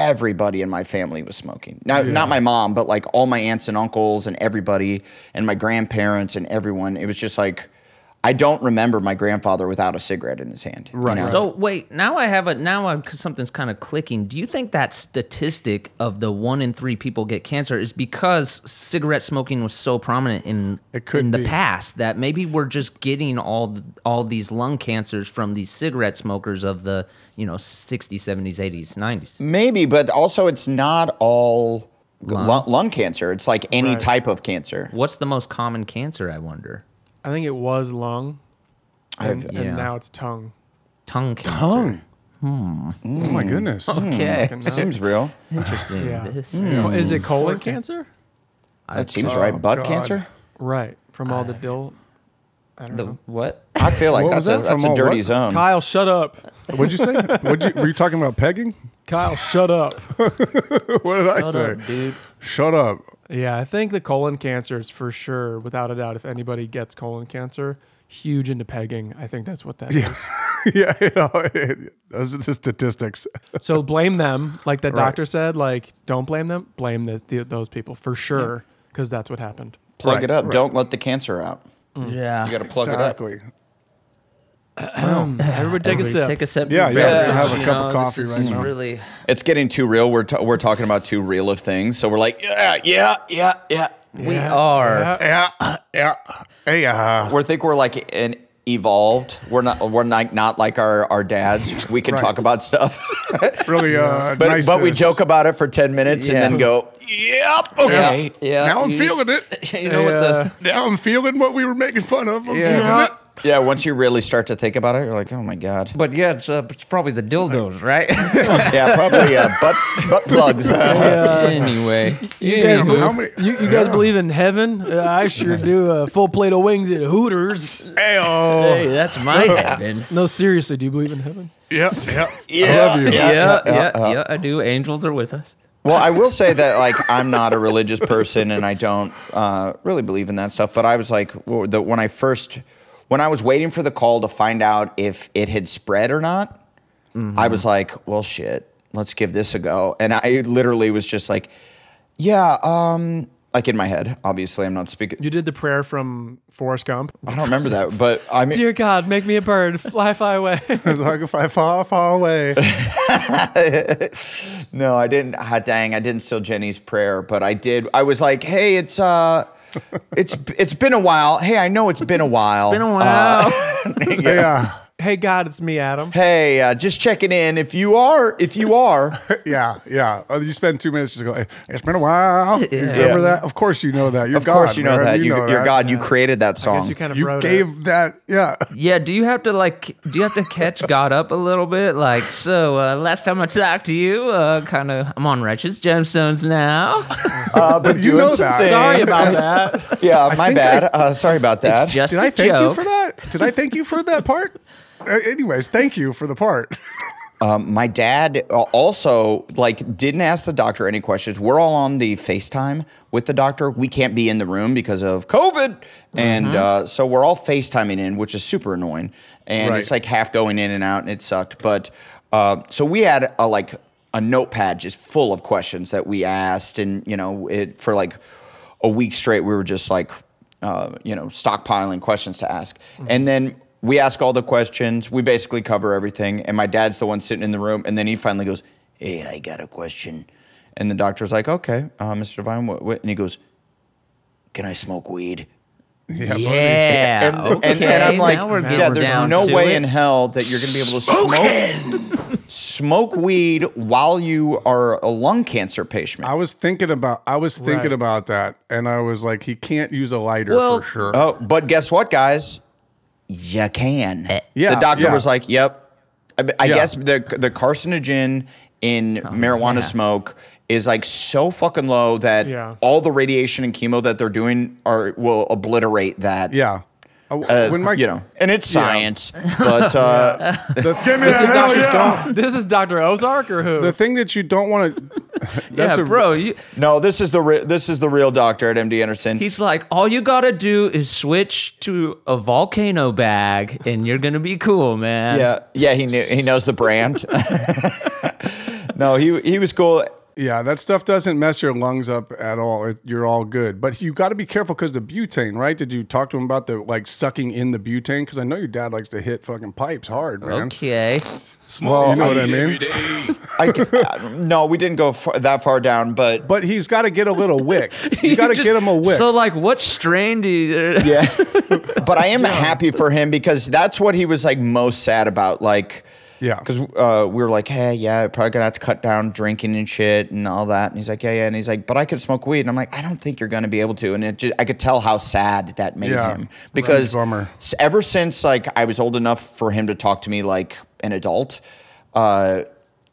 [SPEAKER 3] Everybody in my family was smoking. Not not my mom, but like all my aunts and uncles and everybody and my grandparents and everyone. It was just like I don't remember my grandfather without a cigarette in his hand. you
[SPEAKER 1] Right.
[SPEAKER 3] know?
[SPEAKER 4] So wait, now I have a now I'm cause something's kind of clicking. Do you think that statistic of the one in three people get cancer is because cigarette smoking was so prominent in
[SPEAKER 1] It could
[SPEAKER 4] in the
[SPEAKER 1] be.
[SPEAKER 4] past that maybe we're just getting all all these lung cancers from these cigarette smokers of the you know 60s, 70s, 80s, 90s.
[SPEAKER 3] Maybe, but also it's not all
[SPEAKER 4] Lung?
[SPEAKER 3] lung, lung cancer. It's like any
[SPEAKER 2] Right.
[SPEAKER 3] type of cancer.
[SPEAKER 4] What's the most common cancer? I wonder.
[SPEAKER 2] I think it was lung, and, and
[SPEAKER 4] Yeah.
[SPEAKER 2] now it's tongue.
[SPEAKER 4] Tongue cancer.
[SPEAKER 1] Tongue.
[SPEAKER 3] Hmm.
[SPEAKER 1] Oh my goodness. Hmm. Hmm.
[SPEAKER 4] Okay,
[SPEAKER 2] Fucking no.
[SPEAKER 3] Seems real.
[SPEAKER 4] interesting.
[SPEAKER 2] Yeah.
[SPEAKER 4] This
[SPEAKER 2] Oh,
[SPEAKER 4] is
[SPEAKER 2] Is it colon cancer?
[SPEAKER 3] That seems right. Butt
[SPEAKER 1] God.
[SPEAKER 3] cancer.
[SPEAKER 2] Right, from all the dill. I don't
[SPEAKER 4] the
[SPEAKER 2] know.
[SPEAKER 4] what?
[SPEAKER 3] I feel like
[SPEAKER 1] What was
[SPEAKER 3] that's a
[SPEAKER 1] that?
[SPEAKER 3] that's
[SPEAKER 1] From
[SPEAKER 3] a
[SPEAKER 1] all
[SPEAKER 3] dirty
[SPEAKER 1] what?
[SPEAKER 3] zone.
[SPEAKER 2] Kyle, shut up.
[SPEAKER 1] What'd you say? What'd you, were you talking about pegging?
[SPEAKER 2] Kyle, shut up. [LAUGHS]
[SPEAKER 1] What did I
[SPEAKER 4] Shut
[SPEAKER 1] say?
[SPEAKER 4] up, dude.
[SPEAKER 1] Shut up.
[SPEAKER 2] Yeah, I think the colon cancer is for sure, without a doubt. If anybody gets colon cancer, huge into pegging. I think that's what that is. [LAUGHS]
[SPEAKER 1] yeah, you know, it- [LAUGHS] those are the statistics.
[SPEAKER 2] So blame them, like the
[SPEAKER 1] Right.
[SPEAKER 2] doctor said. Like, don't blame them. Blame the, the, those people for sure, because that's what happened.
[SPEAKER 3] Plug
[SPEAKER 1] Right,
[SPEAKER 3] it up.
[SPEAKER 1] right.
[SPEAKER 3] Don't let the cancer out. Mm.
[SPEAKER 4] Yeah.
[SPEAKER 3] You got to plug it up.
[SPEAKER 1] Exactly. [CLEARS THROAT]
[SPEAKER 2] Everybody take a sip.
[SPEAKER 4] Take a sip.
[SPEAKER 1] Yeah,
[SPEAKER 4] of
[SPEAKER 1] yeah,
[SPEAKER 4] your
[SPEAKER 1] we're gonna
[SPEAKER 4] beverage,
[SPEAKER 1] have a
[SPEAKER 4] you
[SPEAKER 1] cup
[SPEAKER 4] know,
[SPEAKER 1] of
[SPEAKER 4] this
[SPEAKER 1] coffee
[SPEAKER 4] is
[SPEAKER 1] right now.
[SPEAKER 4] Really.
[SPEAKER 3] It's getting too real. We're ta- we're talking about too real of things. So we're like, yeah, yeah, yeah, yeah.
[SPEAKER 4] We
[SPEAKER 2] Yeah,
[SPEAKER 4] are.
[SPEAKER 2] yeah.
[SPEAKER 1] Yeah, yeah, yeah.
[SPEAKER 3] We think we're like an evolved. We're not. We're not not like our our dads. We can
[SPEAKER 1] Right.
[SPEAKER 3] talk about stuff, [LAUGHS]
[SPEAKER 1] Really uh, [LAUGHS]
[SPEAKER 3] but
[SPEAKER 1] nice.
[SPEAKER 3] but we joke about it for ten minutes
[SPEAKER 4] Yeah.
[SPEAKER 3] and then go, yep, okay.
[SPEAKER 4] Yeah.
[SPEAKER 1] Now I'm
[SPEAKER 4] you-
[SPEAKER 1] feeling it. [LAUGHS]
[SPEAKER 4] You know what the
[SPEAKER 1] Now I'm feeling what we were making fun of. I'm
[SPEAKER 4] Yeah.
[SPEAKER 1] Feeling it.
[SPEAKER 3] Yeah, once you really start to think about it, you're like, oh my god.
[SPEAKER 4] But yeah, it's, uh, it's probably the dildos, [LAUGHS] right?
[SPEAKER 3] Yeah, probably uh, butt butt plugs. [LAUGHS]
[SPEAKER 4] anyway,
[SPEAKER 2] You guys, believe,
[SPEAKER 1] how many-
[SPEAKER 2] you, you guys believe in heaven? Uh, I sure do. A full plate of wings at Hooters.
[SPEAKER 1] Hey-oh.
[SPEAKER 4] hey, that's my [LAUGHS] heaven.
[SPEAKER 2] No, seriously, do you believe in heaven?
[SPEAKER 1] Yeah, yeah.
[SPEAKER 3] Yeah,
[SPEAKER 1] I love you.
[SPEAKER 4] Yeah,
[SPEAKER 3] yeah,
[SPEAKER 4] yeah,
[SPEAKER 3] yeah.
[SPEAKER 4] yeah, I do. Angels are with us.
[SPEAKER 3] Well, I will say that like I'm not a religious person and I don't uh, really believe in that stuff. But I was like, well, the, when I first, when I was waiting for the call to find out if it had spread or not, I was like, well, shit, let's give this a go. And I literally was just like, yeah, um, like in my head. Obviously, I'm not speaking.
[SPEAKER 2] You did the prayer from Forrest Gump.
[SPEAKER 3] I don't remember that, but I mean,
[SPEAKER 2] Dear God, make me a bird, fly, fly away. [LAUGHS]
[SPEAKER 1] I can fly far, far away. [LAUGHS]
[SPEAKER 3] No, I didn't. Ah, dang, I didn't steal Jenny's prayer, but I did. I was like, "Hey, it's uh, it's it's been a while. Hey, I know it's been a while.
[SPEAKER 4] It's been a while.
[SPEAKER 1] Uh, [LAUGHS] yeah,
[SPEAKER 2] hey God, it's me, Adam.
[SPEAKER 3] Hey, uh, just checking in. If you are, if you are, [LAUGHS]
[SPEAKER 1] yeah, yeah. Oh, you spend two minutes just go. "Hey, It's been a while. You
[SPEAKER 4] Yeah.
[SPEAKER 1] remember that? Of course you know that. You're
[SPEAKER 3] of course
[SPEAKER 1] God,
[SPEAKER 3] you know
[SPEAKER 1] man.
[SPEAKER 3] that. You,
[SPEAKER 1] know
[SPEAKER 3] you're
[SPEAKER 1] that.
[SPEAKER 3] God. You created that
[SPEAKER 2] I
[SPEAKER 3] song.
[SPEAKER 2] guess you kind of
[SPEAKER 1] You
[SPEAKER 2] wrote it.
[SPEAKER 1] gave that. Yeah.
[SPEAKER 4] yeah, do you have to like? Do you have to catch God up a little bit? Like, so uh, last time I talked to you, uh, kind of, I'm on Righteous Gemstones now. [LAUGHS]
[SPEAKER 3] uh, but
[SPEAKER 1] You know
[SPEAKER 3] some
[SPEAKER 1] that.
[SPEAKER 3] things.
[SPEAKER 2] Sorry about that. [LAUGHS]
[SPEAKER 3] Yeah, my bad.
[SPEAKER 1] I-
[SPEAKER 3] uh, sorry about that.
[SPEAKER 4] It's just
[SPEAKER 1] Did
[SPEAKER 4] a
[SPEAKER 1] I thank
[SPEAKER 4] joke.
[SPEAKER 1] you for that? Did I thank you for that part? Uh, anyways, thank you for the part. [LAUGHS]
[SPEAKER 3] Um, my dad uh, also like didn't ask the doctor any questions. We're all on the FaceTime with the doctor. We can't be in the room because of COVID, and uh, so we're all FaceTiming in, which is super annoying. And it's like half going in and out, and it sucked. But uh, so we had a like a notepad just full of questions that we asked, and you know, it for like a week straight, we were just like, uh, you know, stockpiling questions to ask. And then we ask all the questions. We basically cover everything. And my dad's the one sitting in the room. And then he finally goes, Hey, I got a question. And the doctor's like, Okay, uh, Mr. Devine, what, what? And he goes, Can I smoke weed?
[SPEAKER 1] Yeah, buddy.
[SPEAKER 4] Yeah.
[SPEAKER 3] and,
[SPEAKER 4] okay.
[SPEAKER 3] and, and I'm like,
[SPEAKER 4] now
[SPEAKER 3] Dad, there's no way
[SPEAKER 4] it.
[SPEAKER 3] in hell that you're going to be able to smoke smoke weed while you are a lung cancer patient.
[SPEAKER 1] I was thinking about I was thinking
[SPEAKER 2] Right.
[SPEAKER 1] about that, and I was like, he can't use a lighter
[SPEAKER 4] Well-
[SPEAKER 1] for sure.
[SPEAKER 3] Oh, but guess what, guys? You can.
[SPEAKER 1] Eh, yeah,
[SPEAKER 3] The doctor
[SPEAKER 1] yeah.
[SPEAKER 3] was like, "Yep." I, I
[SPEAKER 1] Yeah.
[SPEAKER 3] guess the the carcinogen in oh, marijuana
[SPEAKER 4] yeah.
[SPEAKER 3] smoke is like so fucking low that
[SPEAKER 2] Yeah.
[SPEAKER 3] all the radiation and chemo that they're doing are will obliterate that.
[SPEAKER 1] yeah. Uh,
[SPEAKER 3] Uh,
[SPEAKER 1] when my
[SPEAKER 3] you know, and it's
[SPEAKER 1] Yeah.
[SPEAKER 3] science, [LAUGHS] but uh, [LAUGHS]
[SPEAKER 1] the, give me
[SPEAKER 2] This is Dr.
[SPEAKER 1] yeah.
[SPEAKER 2] This is Dr. Ozark or who?
[SPEAKER 1] The thing that you don't want [LAUGHS] to.
[SPEAKER 4] Yeah, bro. You,
[SPEAKER 3] no, this is the re- this is the real doctor at MD Anderson.
[SPEAKER 4] he's like, all you gotta do is switch to a volcano bag, and you're gonna be cool, man.
[SPEAKER 3] yeah, yeah, he knew he knows the brand. no, he he was cool.
[SPEAKER 1] Yeah, that stuff doesn't mess your lungs up at all. It, you're all good, but you got to be careful because the butane, right? Did you talk to him about the like sucking in the butane? Because I know your dad likes to hit fucking pipes hard, man.
[SPEAKER 4] Okay.
[SPEAKER 1] Well, you know what I mean.
[SPEAKER 3] I, no, we didn't go far, that far down, but
[SPEAKER 1] But he's got to get a little wick. [LAUGHS] You got to get him a wick.
[SPEAKER 4] So, like, what strain do you? [LAUGHS]
[SPEAKER 3] yeah. but I am happy for him because that's what he was like most sad about. Like,
[SPEAKER 1] Yeah.
[SPEAKER 3] because uh, we were like, hey, yeah, probably gonna have to cut down drinking and shit and all that. And he's like, yeah, yeah. And he's like, but I could smoke weed. And I'm like, I don't think you're gonna be able to. And it just, I could tell how sad that made
[SPEAKER 1] Yeah.
[SPEAKER 3] him because ever since like I was old enough for him to talk to me like an adult, uh,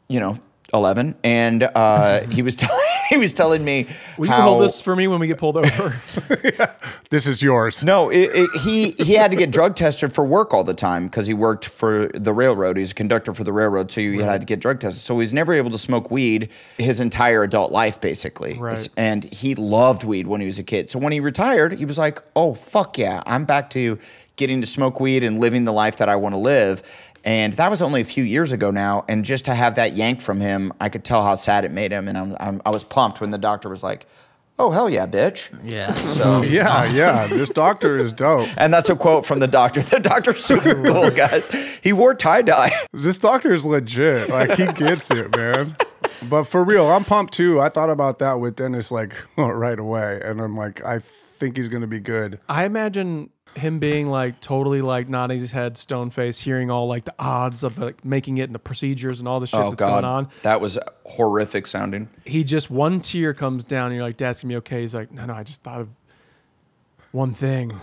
[SPEAKER 3] you know, 11, and uh, he was [LAUGHS] telling [LAUGHS] he was telling me
[SPEAKER 2] Will you hold this for me when we get pulled over? [LAUGHS] [LAUGHS]
[SPEAKER 1] this is yours.
[SPEAKER 3] no, it, it, he he had to get drug tested for work all the time because he worked for the railroad. He's a conductor for the railroad, so he had to get drug tested. So he was never able to smoke weed his entire adult life, basically.
[SPEAKER 2] Right.
[SPEAKER 3] And he loved weed when he was a kid. So when he retired, he was like, "Oh fuck yeah, I'm back to getting to smoke weed and living the life that I want to live." And that was only a few years ago now. And just to have that yanked from him, I could tell how sad it made him. And I'm, I'm, I was pumped when the doctor was like, "Oh hell yeah, bitch."
[SPEAKER 4] Yeah. [LAUGHS]
[SPEAKER 3] So [LAUGHS]
[SPEAKER 1] Yeah, yeah. This doctor is dope.
[SPEAKER 3] and that's a quote from the doctor. The doctor's super [LAUGHS] cool, guys. He wore tie dye.
[SPEAKER 1] This doctor is legit. Like he gets it, man. But for real, I'm pumped too. I thought about that with Dennis like right away, and I'm like, I think he's gonna be good.
[SPEAKER 2] I imagine him being like totally like nodding his head, stone face, hearing all like the odds of like making it and the procedures and all the shit
[SPEAKER 3] Oh
[SPEAKER 2] that's going on.
[SPEAKER 3] that was horrific sounding.
[SPEAKER 2] He just one tear comes down, and you're like, "Dad's gonna be okay." He's like, "No, no, I just thought of one thing."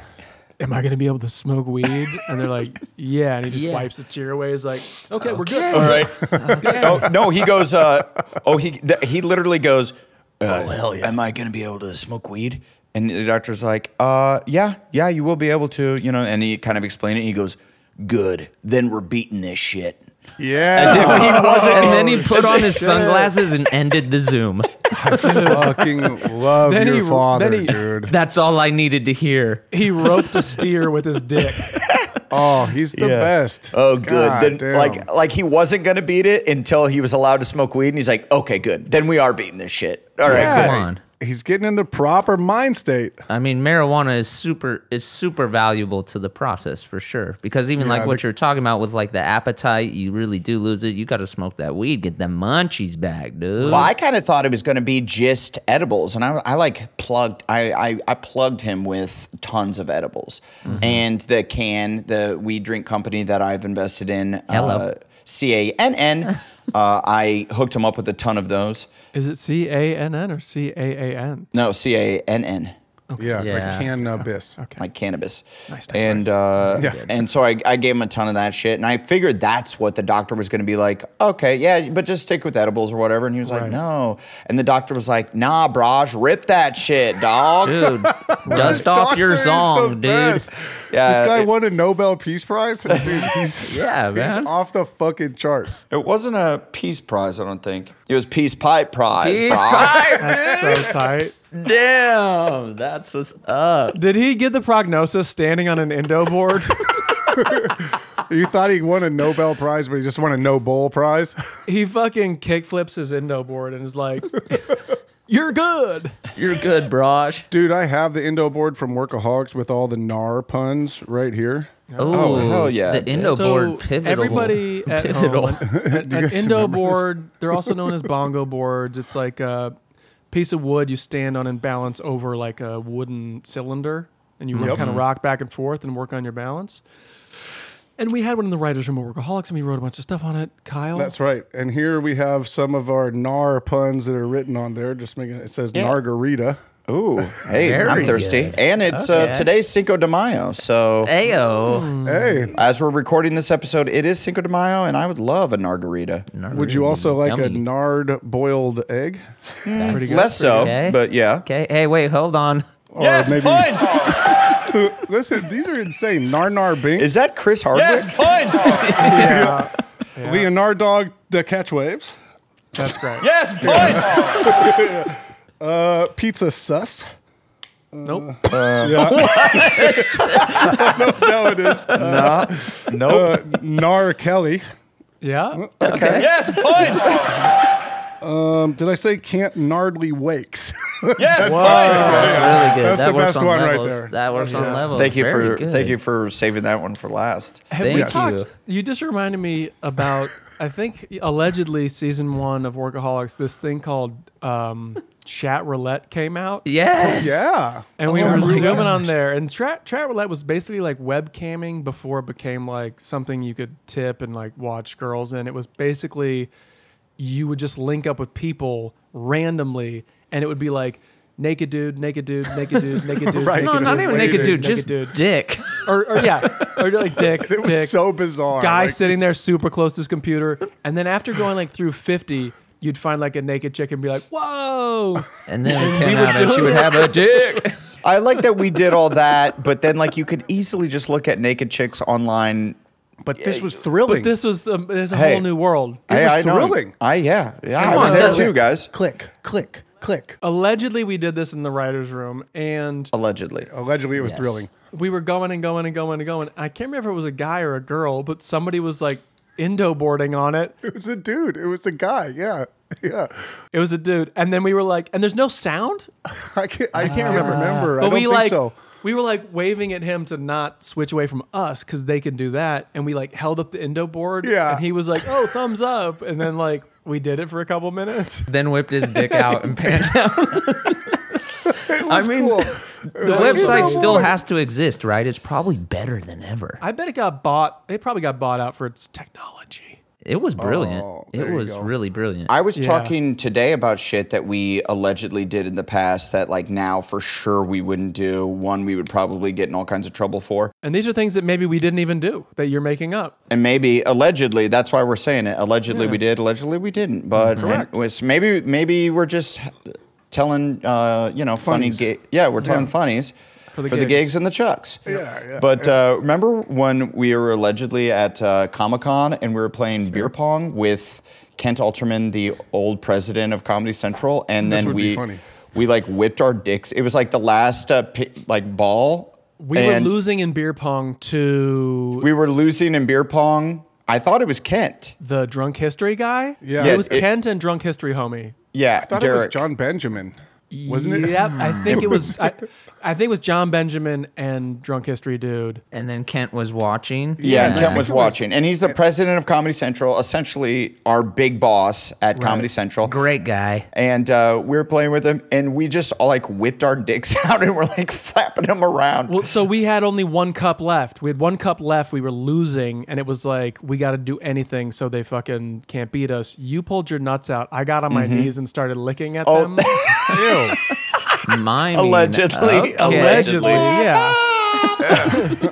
[SPEAKER 2] Am I gonna be able to smoke weed? And they're like, "Yeah." And he just
[SPEAKER 4] Yeah.
[SPEAKER 2] wipes the tear away. He's like, "Okay, we're good."
[SPEAKER 3] All right. [LAUGHS] no, no, he goes. Uh, oh, he he literally goes. Uh, oh hell yeah! Am I gonna be able to smoke weed? And the doctor's like, uh, yeah, yeah, you will be able to, you know. And he kind of explained it. And he goes, good. Then we're beating this shit.
[SPEAKER 1] Yeah,
[SPEAKER 3] As if he wasn't.
[SPEAKER 4] And then he [LAUGHS] put on his sunglasses and ended the Zoom.
[SPEAKER 1] I fucking love
[SPEAKER 2] Then
[SPEAKER 1] your
[SPEAKER 2] he-
[SPEAKER 1] father,
[SPEAKER 2] then he-
[SPEAKER 1] dude.
[SPEAKER 4] That's all I needed to hear.
[SPEAKER 2] He roped a steer with his dick. [LAUGHS]
[SPEAKER 1] Oh, he's the
[SPEAKER 3] Yeah.
[SPEAKER 1] best.
[SPEAKER 3] Oh, good.
[SPEAKER 1] God
[SPEAKER 3] then,
[SPEAKER 1] damn.
[SPEAKER 3] like, like he wasn't gonna beat it until he was allowed to smoke weed, and he's like, okay, good. Then we are beating this shit. All right,
[SPEAKER 1] Yeah.
[SPEAKER 3] good.
[SPEAKER 4] Come on.
[SPEAKER 1] He's getting in the proper mind state.
[SPEAKER 4] I mean, marijuana is super is super valuable to the process for sure. Because even like what
[SPEAKER 1] the-
[SPEAKER 4] you're talking about with like the appetite, you really do lose it. You got to smoke that weed, get the munchies back, dude.
[SPEAKER 3] Well, I kind of thought it was going to be just edibles, and I, I like plugged. I, I I plugged him with tons of edibles,
[SPEAKER 4] Mm-hmm.
[SPEAKER 3] and the can, the weed drink company that I've invested in,
[SPEAKER 4] Hello.
[SPEAKER 3] uh, C A N N. [LAUGHS] uh, hooked him up with a ton of those.
[SPEAKER 2] Is it C A N N or C A A N?
[SPEAKER 3] No, C A N N.
[SPEAKER 1] Yeah,
[SPEAKER 4] Yeah.
[SPEAKER 1] like cannabis.
[SPEAKER 2] Okay.
[SPEAKER 3] like cannabis.
[SPEAKER 2] Nice, nice,
[SPEAKER 3] and
[SPEAKER 2] nice.
[SPEAKER 3] uh,
[SPEAKER 1] Yeah.
[SPEAKER 3] and so I, I gave him a ton of that shit, and I figured that's what the doctor was going to be like. Okay, yeah, but just stick with edibles or whatever. And he was like, no. And the doctor was like, Nah, Braj, rip that shit, dog.
[SPEAKER 4] Dude, [LAUGHS] dust off your
[SPEAKER 1] is the
[SPEAKER 4] song, dude.
[SPEAKER 1] best.
[SPEAKER 3] Yeah,
[SPEAKER 1] this guy
[SPEAKER 3] it-
[SPEAKER 1] won a Nobel Peace Prize. Dude, [LAUGHS] he's
[SPEAKER 4] Yeah,
[SPEAKER 1] he's off the fucking charts.
[SPEAKER 3] It wasn't a peace prize, I don't think. It was peace pipe prize.
[SPEAKER 4] Peace pipe. [LAUGHS]
[SPEAKER 2] That's so tight.
[SPEAKER 4] Damn, that's what's up.
[SPEAKER 2] Did he get the prognosis standing on an Indo board? [LAUGHS] [LAUGHS]
[SPEAKER 1] You thought he won a Nobel Prize, but he just won a No Bowl Prize. [LAUGHS]
[SPEAKER 2] he fucking kickflips his Indo board and is like, "You're good."
[SPEAKER 4] You're good, Brosh.
[SPEAKER 1] Dude, I have the Indo board from Workaholics with all the NAR puns right here.
[SPEAKER 4] Oh,
[SPEAKER 3] hell yeah,
[SPEAKER 4] The
[SPEAKER 3] dude.
[SPEAKER 4] Indo
[SPEAKER 2] So
[SPEAKER 4] board pivotal.
[SPEAKER 2] everybody at
[SPEAKER 4] pivotal.
[SPEAKER 2] home, an, an Indo
[SPEAKER 1] remember
[SPEAKER 2] board. They're also known as bongo boards. It's like a piece of wood you stand on and balance over like a wooden cylinder, and you kind of mm-hmm. rock back and forth and work on your balance. And we had one in the writers' room at Workaholics, and we wrote a bunch of stuff on it. Kyle,
[SPEAKER 1] That's right. And here we have some of our NAR puns that are written on there. Just making it says
[SPEAKER 3] Yeah.
[SPEAKER 1] Nargarita.
[SPEAKER 3] Ooh, hey, I'm thirsty.
[SPEAKER 4] good.
[SPEAKER 3] And it's uh, today's Cinco de Mayo. So
[SPEAKER 4] Ayo.
[SPEAKER 1] Hey,
[SPEAKER 3] as we're recording this episode, it is Cinco de Mayo, and I would love a margarita.
[SPEAKER 1] would you also like a nard boiled egg?
[SPEAKER 2] pretty good.
[SPEAKER 3] Less so,
[SPEAKER 4] Okay.
[SPEAKER 3] but yeah.
[SPEAKER 4] Okay. Hey, wait, hold on.
[SPEAKER 1] Or maybe [LAUGHS] Listen, these are insane. Nar Nar Bink.
[SPEAKER 3] Is that Chris Hardwick? [LAUGHS]
[SPEAKER 2] yeah,
[SPEAKER 1] Leonard Dog the Catch Waves.
[SPEAKER 2] that's great. [LAUGHS]
[SPEAKER 1] Uh, pizza Sus.
[SPEAKER 2] Nope.
[SPEAKER 1] Yeah. no, no, it is. Uh,
[SPEAKER 3] Nope.
[SPEAKER 1] uh, Nar Kelly.
[SPEAKER 2] Yeah.
[SPEAKER 3] okay. Yes, points.
[SPEAKER 1] Um, did I say can't Nardly Wakes? [LAUGHS] Yes.
[SPEAKER 4] That's really good.
[SPEAKER 1] That's
[SPEAKER 4] that
[SPEAKER 1] the
[SPEAKER 4] works
[SPEAKER 1] best
[SPEAKER 4] on
[SPEAKER 1] one right there.
[SPEAKER 4] That works on levels.
[SPEAKER 3] Thank you
[SPEAKER 4] Very
[SPEAKER 3] for
[SPEAKER 4] good.
[SPEAKER 3] thank you for saving that one for last.
[SPEAKER 2] Have
[SPEAKER 4] Thank
[SPEAKER 2] we
[SPEAKER 4] you.
[SPEAKER 2] talked? You just reminded me about, I think, allegedly season one of Workaholics, this thing called um, Chat Roulette came out.
[SPEAKER 4] Yes.
[SPEAKER 1] Oh, yeah.
[SPEAKER 2] And we
[SPEAKER 1] Oh
[SPEAKER 2] were
[SPEAKER 1] my
[SPEAKER 2] zooming
[SPEAKER 1] gosh.
[SPEAKER 2] on there. And Chat, Chat Roulette was basically like webcamming before it became like something you could tip and like watch girls And It was basically you would just link up with people randomly and it would be like, Naked dude, naked dude, naked dude, naked dude. [LAUGHS]
[SPEAKER 1] Right.
[SPEAKER 2] naked
[SPEAKER 4] No,
[SPEAKER 2] dude,
[SPEAKER 4] not even naked dude, just
[SPEAKER 2] dude.
[SPEAKER 4] dick.
[SPEAKER 2] Or, or yeah, or like [LAUGHS] dick,
[SPEAKER 1] It was
[SPEAKER 2] dick.
[SPEAKER 1] so bizarre.
[SPEAKER 2] guy
[SPEAKER 1] Like,
[SPEAKER 2] sitting there super close to his computer, and then after going like through fifty, you'd find like a naked chick and be like, "Whoa!" [LAUGHS]
[SPEAKER 4] And then we came out and she would have a dick. [LAUGHS]
[SPEAKER 3] I like that we did all that, but then like you could easily just look at naked chicks online.
[SPEAKER 1] But this was thrilling.
[SPEAKER 2] But this was the this a
[SPEAKER 3] Hey.
[SPEAKER 2] whole new world.
[SPEAKER 1] It
[SPEAKER 3] hey,
[SPEAKER 1] was
[SPEAKER 3] I know.
[SPEAKER 1] thrilling.
[SPEAKER 3] I yeah, yeah, I
[SPEAKER 2] Come
[SPEAKER 3] was
[SPEAKER 2] on,
[SPEAKER 3] there too, guys.
[SPEAKER 1] click, click, click.
[SPEAKER 2] Allegedly, we did this in the writers' room, and
[SPEAKER 3] Allegedly.
[SPEAKER 1] Allegedly, it was
[SPEAKER 4] Yes.
[SPEAKER 1] thrilling.
[SPEAKER 2] we were going and going and going and going. I can't remember if it was a guy or a girl, but somebody was like indo boarding on it.
[SPEAKER 1] It was a dude. It was a guy. Yeah, [LAUGHS] yeah.
[SPEAKER 2] It was a dude, and then we were like, and there's no sound, [LAUGHS]
[SPEAKER 1] I can't. I can't remember. Ah. I
[SPEAKER 2] but
[SPEAKER 1] don't
[SPEAKER 2] we
[SPEAKER 1] think
[SPEAKER 2] like
[SPEAKER 1] so.
[SPEAKER 2] we were like waving at him to not switch away from us because they can do that, and we like held up the indo board,
[SPEAKER 1] Yeah.
[SPEAKER 2] and he was like, "Oh, thumbs up," and then like we did it for a couple minutes. [LAUGHS]
[SPEAKER 4] Then whipped his dick out and panned out.
[SPEAKER 1] It was
[SPEAKER 4] mean,
[SPEAKER 1] cool.
[SPEAKER 4] The website still has to exist, right? It's probably better than ever.
[SPEAKER 2] I bet it got bought. It probably got bought out for its technology.
[SPEAKER 4] It was brilliant.
[SPEAKER 1] Oh,
[SPEAKER 4] it was
[SPEAKER 1] go.
[SPEAKER 4] really brilliant.
[SPEAKER 3] I was
[SPEAKER 2] Yeah.
[SPEAKER 3] talking today about shit that we allegedly did in the past that like now for sure we wouldn't do. One we would probably get in all kinds of trouble for.
[SPEAKER 2] And these are things that maybe we didn't even do that you're making up.
[SPEAKER 3] And maybe allegedly, that's why we're saying it. Allegedly we did, allegedly we didn't. But
[SPEAKER 1] Correct.
[SPEAKER 3] and it's maybe maybe we're just telling uh, you know funny
[SPEAKER 1] Funnies.
[SPEAKER 3] ga- yeah, we're telling funnies
[SPEAKER 2] For the
[SPEAKER 3] the
[SPEAKER 2] gigs.
[SPEAKER 3] gigs and the chucks.
[SPEAKER 1] Yeah, yeah,
[SPEAKER 3] But uh, remember when we were allegedly at uh, Comic Con and we were playing beer pong with Kent Alterman, the old president of Comedy Central, and
[SPEAKER 1] This
[SPEAKER 3] then
[SPEAKER 1] would be
[SPEAKER 3] we
[SPEAKER 1] funny.
[SPEAKER 3] we like whipped our dicks. It was like the last uh, pi- like ball.
[SPEAKER 2] We
[SPEAKER 3] and
[SPEAKER 2] were losing in beer pong to
[SPEAKER 3] We were losing in beer pong. I thought it was Kent.
[SPEAKER 2] the drunk history guy.
[SPEAKER 1] Yeah.
[SPEAKER 2] it was
[SPEAKER 3] it-
[SPEAKER 2] Kent and drunk history homie.
[SPEAKER 3] Yeah,
[SPEAKER 1] I thought
[SPEAKER 3] Derek.
[SPEAKER 1] it was Jon Benjamin. Wasn't it?
[SPEAKER 2] Yep, I think it was. I, [LAUGHS] I think it was Jon Benjamin and drunk history dude.
[SPEAKER 4] and then Kent was watching.
[SPEAKER 3] Yeah,
[SPEAKER 1] Yeah.
[SPEAKER 3] Kent was
[SPEAKER 1] think was-
[SPEAKER 3] watching, and he's the president of Comedy Central, essentially our big boss at Comedy Central.
[SPEAKER 4] Great guy.
[SPEAKER 3] And uh, we were playing with him, and we just all like whipped our dicks [LAUGHS] out, and we're like flapping them around.
[SPEAKER 2] Well, so we had only one cup left. We had one cup left. We were losing, and it was like we got to do anything so they fucking can't beat us. You pulled your nuts out. I got on my knees and started licking at
[SPEAKER 3] Oh.
[SPEAKER 2] them. [LAUGHS]
[SPEAKER 1] Ew. [LAUGHS]
[SPEAKER 4] Miming.
[SPEAKER 3] Allegedly.
[SPEAKER 4] Okay.
[SPEAKER 2] Allegedly, yeah. [LAUGHS]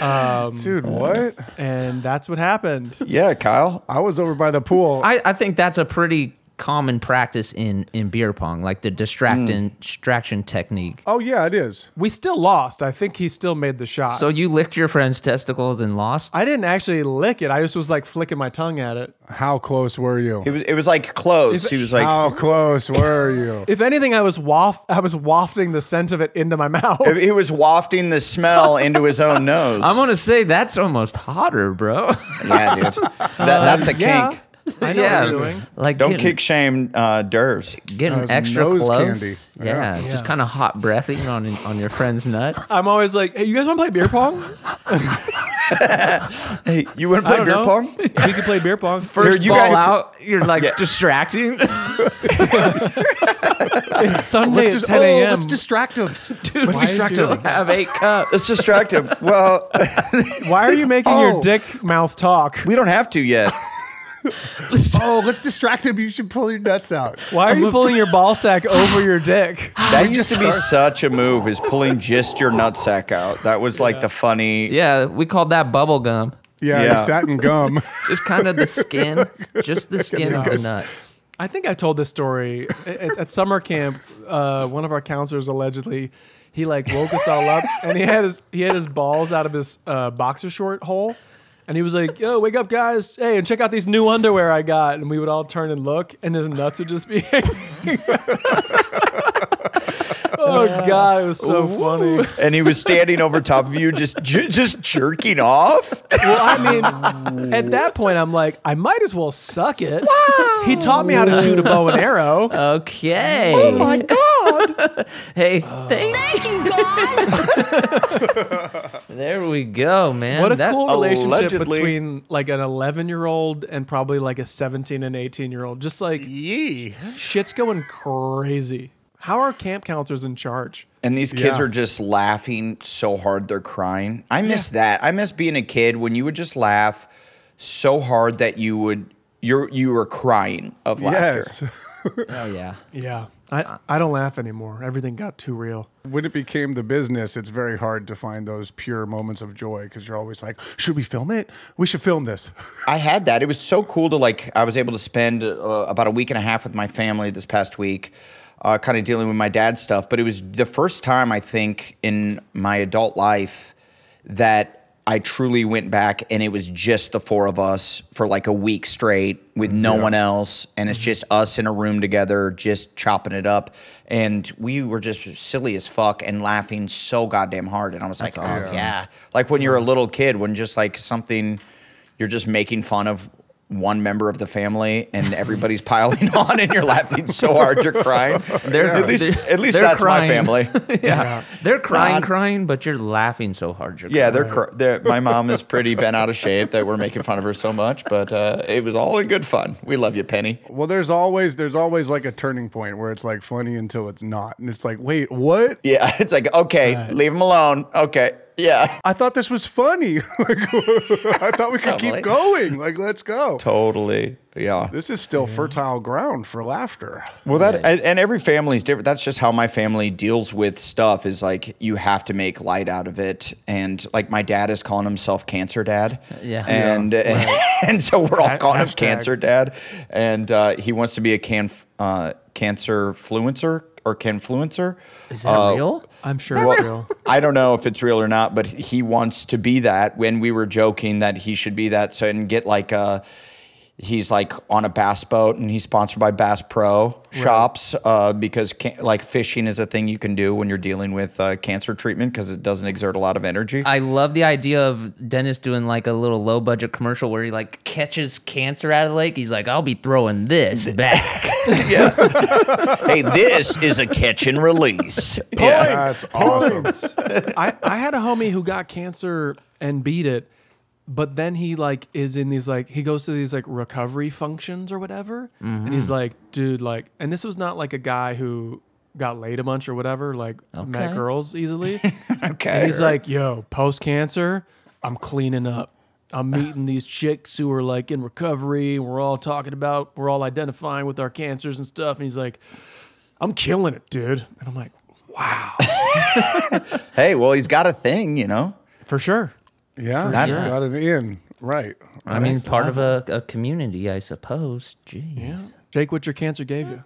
[SPEAKER 1] Um, Dude, what?
[SPEAKER 2] And that's what happened.
[SPEAKER 3] Yeah, Kyle.
[SPEAKER 1] I was over by the pool.
[SPEAKER 4] I, I think that's a pretty common practice in, in beer pong, like the distraction
[SPEAKER 3] Mm.
[SPEAKER 4] distraction technique.
[SPEAKER 1] oh yeah, it is.
[SPEAKER 2] We still lost. I think he still made the shot.
[SPEAKER 4] So you licked your friend's testicles and lost?
[SPEAKER 2] I didn't actually lick it. I just was like flicking my tongue at it.
[SPEAKER 1] How close were you?
[SPEAKER 3] It was, it was like close. He was like,
[SPEAKER 1] How close were you? [LAUGHS]
[SPEAKER 2] If anything, I was waft I was wafting the scent of it into my [LAUGHS] mouth.
[SPEAKER 3] he was wafting the smell into his own [LAUGHS] nose.
[SPEAKER 4] I'm gonna say that's almost hotter, bro.
[SPEAKER 3] yeah, dude. That, that's a
[SPEAKER 2] yeah.
[SPEAKER 3] Kink.
[SPEAKER 2] I know
[SPEAKER 4] yeah,
[SPEAKER 2] what you're doing.
[SPEAKER 4] like
[SPEAKER 3] Don't
[SPEAKER 4] getting,
[SPEAKER 3] kick shame uh, Durs.
[SPEAKER 4] getting
[SPEAKER 1] That's
[SPEAKER 4] extra
[SPEAKER 1] nose
[SPEAKER 4] close.
[SPEAKER 1] candy.
[SPEAKER 4] Yeah,
[SPEAKER 1] Yeah.
[SPEAKER 4] just kind of hot breathing on on your friend's nuts.
[SPEAKER 2] I'm always like, hey, you guys want to play beer pong? [LAUGHS]
[SPEAKER 3] Hey, you want to play beer
[SPEAKER 2] know.
[SPEAKER 3] pong? [LAUGHS]
[SPEAKER 2] we can play beer pong.
[SPEAKER 4] First
[SPEAKER 3] you
[SPEAKER 4] ball
[SPEAKER 3] got-
[SPEAKER 4] out, you're like distracting. [LAUGHS]
[SPEAKER 2] It's Sunday
[SPEAKER 1] Let's
[SPEAKER 2] at
[SPEAKER 1] just
[SPEAKER 2] 10
[SPEAKER 1] oh,
[SPEAKER 2] a.m.
[SPEAKER 1] let's distract him.
[SPEAKER 4] Dude,
[SPEAKER 1] Let's
[SPEAKER 2] why is
[SPEAKER 1] distract
[SPEAKER 2] your-
[SPEAKER 1] him.
[SPEAKER 4] have eight cups.
[SPEAKER 3] Let's distract him. Well,
[SPEAKER 2] Why are you making
[SPEAKER 1] Oh.
[SPEAKER 2] your dick mouth talk?
[SPEAKER 3] we don't have to yet. [LAUGHS]
[SPEAKER 1] Oh, let's distract him. You should pull your nuts out.
[SPEAKER 2] Why are you pulling your ball sack [LAUGHS] over your dick?
[SPEAKER 3] That used to be such a move, is pulling just your nutsack out. That was like the funny.
[SPEAKER 4] Yeah, we called that bubble gum.
[SPEAKER 1] Yeah,
[SPEAKER 3] Yeah.
[SPEAKER 1] satin gum. [LAUGHS]
[SPEAKER 4] Just kind of the skin, just the skin of the nuts.
[SPEAKER 2] I think I told this story at, at summer camp. Uh, one of our counselors allegedly, he like woke us all up, and he had his he had his balls out of his uh, boxer short hole, and he was like, "Yo, wake up, guys! Hey, and check out these new underwear I got." And we would all turn and look, and his nuts would just be. [LAUGHS] hanging. oh [LAUGHS] God, it was so funny.
[SPEAKER 3] And he was standing over top of you, just ju- just jerking off.
[SPEAKER 2] Well, I mean, at that point, I'm like, I might as well suck it. Wow. He taught me how to shoot a bow and arrow.
[SPEAKER 4] Okay.
[SPEAKER 3] Oh my god! [LAUGHS]
[SPEAKER 4] Hey, thank, oh.
[SPEAKER 5] Thank you, God. [LAUGHS]
[SPEAKER 4] there we go, man.
[SPEAKER 2] What a
[SPEAKER 4] That-
[SPEAKER 2] cool relationship
[SPEAKER 3] allegedly-
[SPEAKER 2] between like an 11 year old and probably like a 17 and 18 year old. Just like
[SPEAKER 1] Yee.
[SPEAKER 2] shit's going crazy. How are camp counselors in charge?
[SPEAKER 3] And these kids
[SPEAKER 1] Yeah.
[SPEAKER 3] are just laughing so hard they're crying. I miss that. I miss being a kid when you would just laugh so hard that you would you're you were crying of laughter.
[SPEAKER 1] Yes. [LAUGHS]
[SPEAKER 4] Oh yeah.
[SPEAKER 2] Yeah. I, I don't laugh anymore. Everything got too real.
[SPEAKER 1] When it became the business, it's very hard to find those pure moments of joy because you're always like, should we film it? We should film this. [LAUGHS]
[SPEAKER 3] I had that. It was so cool to like. I was able to spend uh, about a week and a half with my family this past week, uh, kind of dealing with my dad's stuff. But it was the first time I think in my adult life that I truly went back and it was just the four of us for like a week straight with no one else, and it's just us in a room together, just chopping it up. And we were just silly as fuck and laughing so goddamn hard. And I was like, oh yeah, like when you're a little kid, when just like something you're just making fun of one member of the family and everybody's piling [LAUGHS] on and you're laughing so hard you're crying.
[SPEAKER 4] They're-
[SPEAKER 3] at least,
[SPEAKER 4] they're-
[SPEAKER 3] at least
[SPEAKER 4] they're
[SPEAKER 3] that's
[SPEAKER 4] crying.
[SPEAKER 3] my family. [LAUGHS]
[SPEAKER 4] yeah. They're crying,
[SPEAKER 3] God.
[SPEAKER 4] crying, but you're laughing so hard. You're
[SPEAKER 3] yeah,
[SPEAKER 4] crying.
[SPEAKER 3] they're, cr- they're my mom is pretty bent out of shape that we're making fun of her so much, but uh, it was all in good fun. We love you, Penny.
[SPEAKER 1] Well, there's always there's always like a turning point where it's like funny until it's not, and it's like, wait, what?
[SPEAKER 3] Yeah, [LAUGHS] it's like okay, leave them alone. Okay, yeah,
[SPEAKER 1] I thought this was funny. [LAUGHS] Like, I thought we could
[SPEAKER 3] Totally.
[SPEAKER 1] keep going. Like, let's go.
[SPEAKER 3] totally. Yeah.
[SPEAKER 1] This is still fertile ground for laughter.
[SPEAKER 3] Well, that
[SPEAKER 4] Right.
[SPEAKER 3] and, and every family is different. That's just how my family deals with stuff. Is like you have to make light out of it, and like my dad is calling himself Cancer Dad.
[SPEAKER 4] Yeah.
[SPEAKER 3] and [LAUGHS] and so we're all
[SPEAKER 2] Ha-
[SPEAKER 3] calling him. Cancer Dad, and uh, he wants to be a can uh, cancer fluencer or canfluencer.
[SPEAKER 4] Is that uh, real?
[SPEAKER 2] I'm sure it's real.
[SPEAKER 3] I don't know if it's real or not, but he wants to be that. When we were joking that he should be that, so and get like a, he's like on a bass boat and he's sponsored by Bass Pro shops uh, because can, like fishing is a thing you can do when you're dealing with uh, cancer treatment because it doesn't exert a lot of energy.
[SPEAKER 4] I love the idea of Dennis doing like a little low budget commercial where he like catches cancer out of the lake. He's like, I'll be throwing this back. [LAUGHS] yeah. [LAUGHS]
[SPEAKER 3] hey, this is a catch and release. Yeah.
[SPEAKER 1] That's awesome. [LAUGHS]
[SPEAKER 2] I, I had a homie who got cancer and beat it, but then he like is in these like he goes to these like recovery functions or whatever, and he's mm-hmm. like, dude, like, and this was not like a guy who got laid a bunch or whatever, like met girls easily. [LAUGHS]
[SPEAKER 3] Okay.
[SPEAKER 2] And he's like, yo, post cancer, I'm cleaning up. I'm meeting these chicks who are like in recovery. And we're all talking about, we're all identifying with our cancers and stuff. And he's like, I'm killing it, dude. And I'm like, wow, [LAUGHS]
[SPEAKER 3] Hey, well, he's got a thing, you know.
[SPEAKER 2] for sure.
[SPEAKER 1] Yeah,
[SPEAKER 3] That-
[SPEAKER 1] you got it in right.
[SPEAKER 4] I mean, part of a, a community, I suppose. Jeez.
[SPEAKER 2] Jake, what your cancer gave you?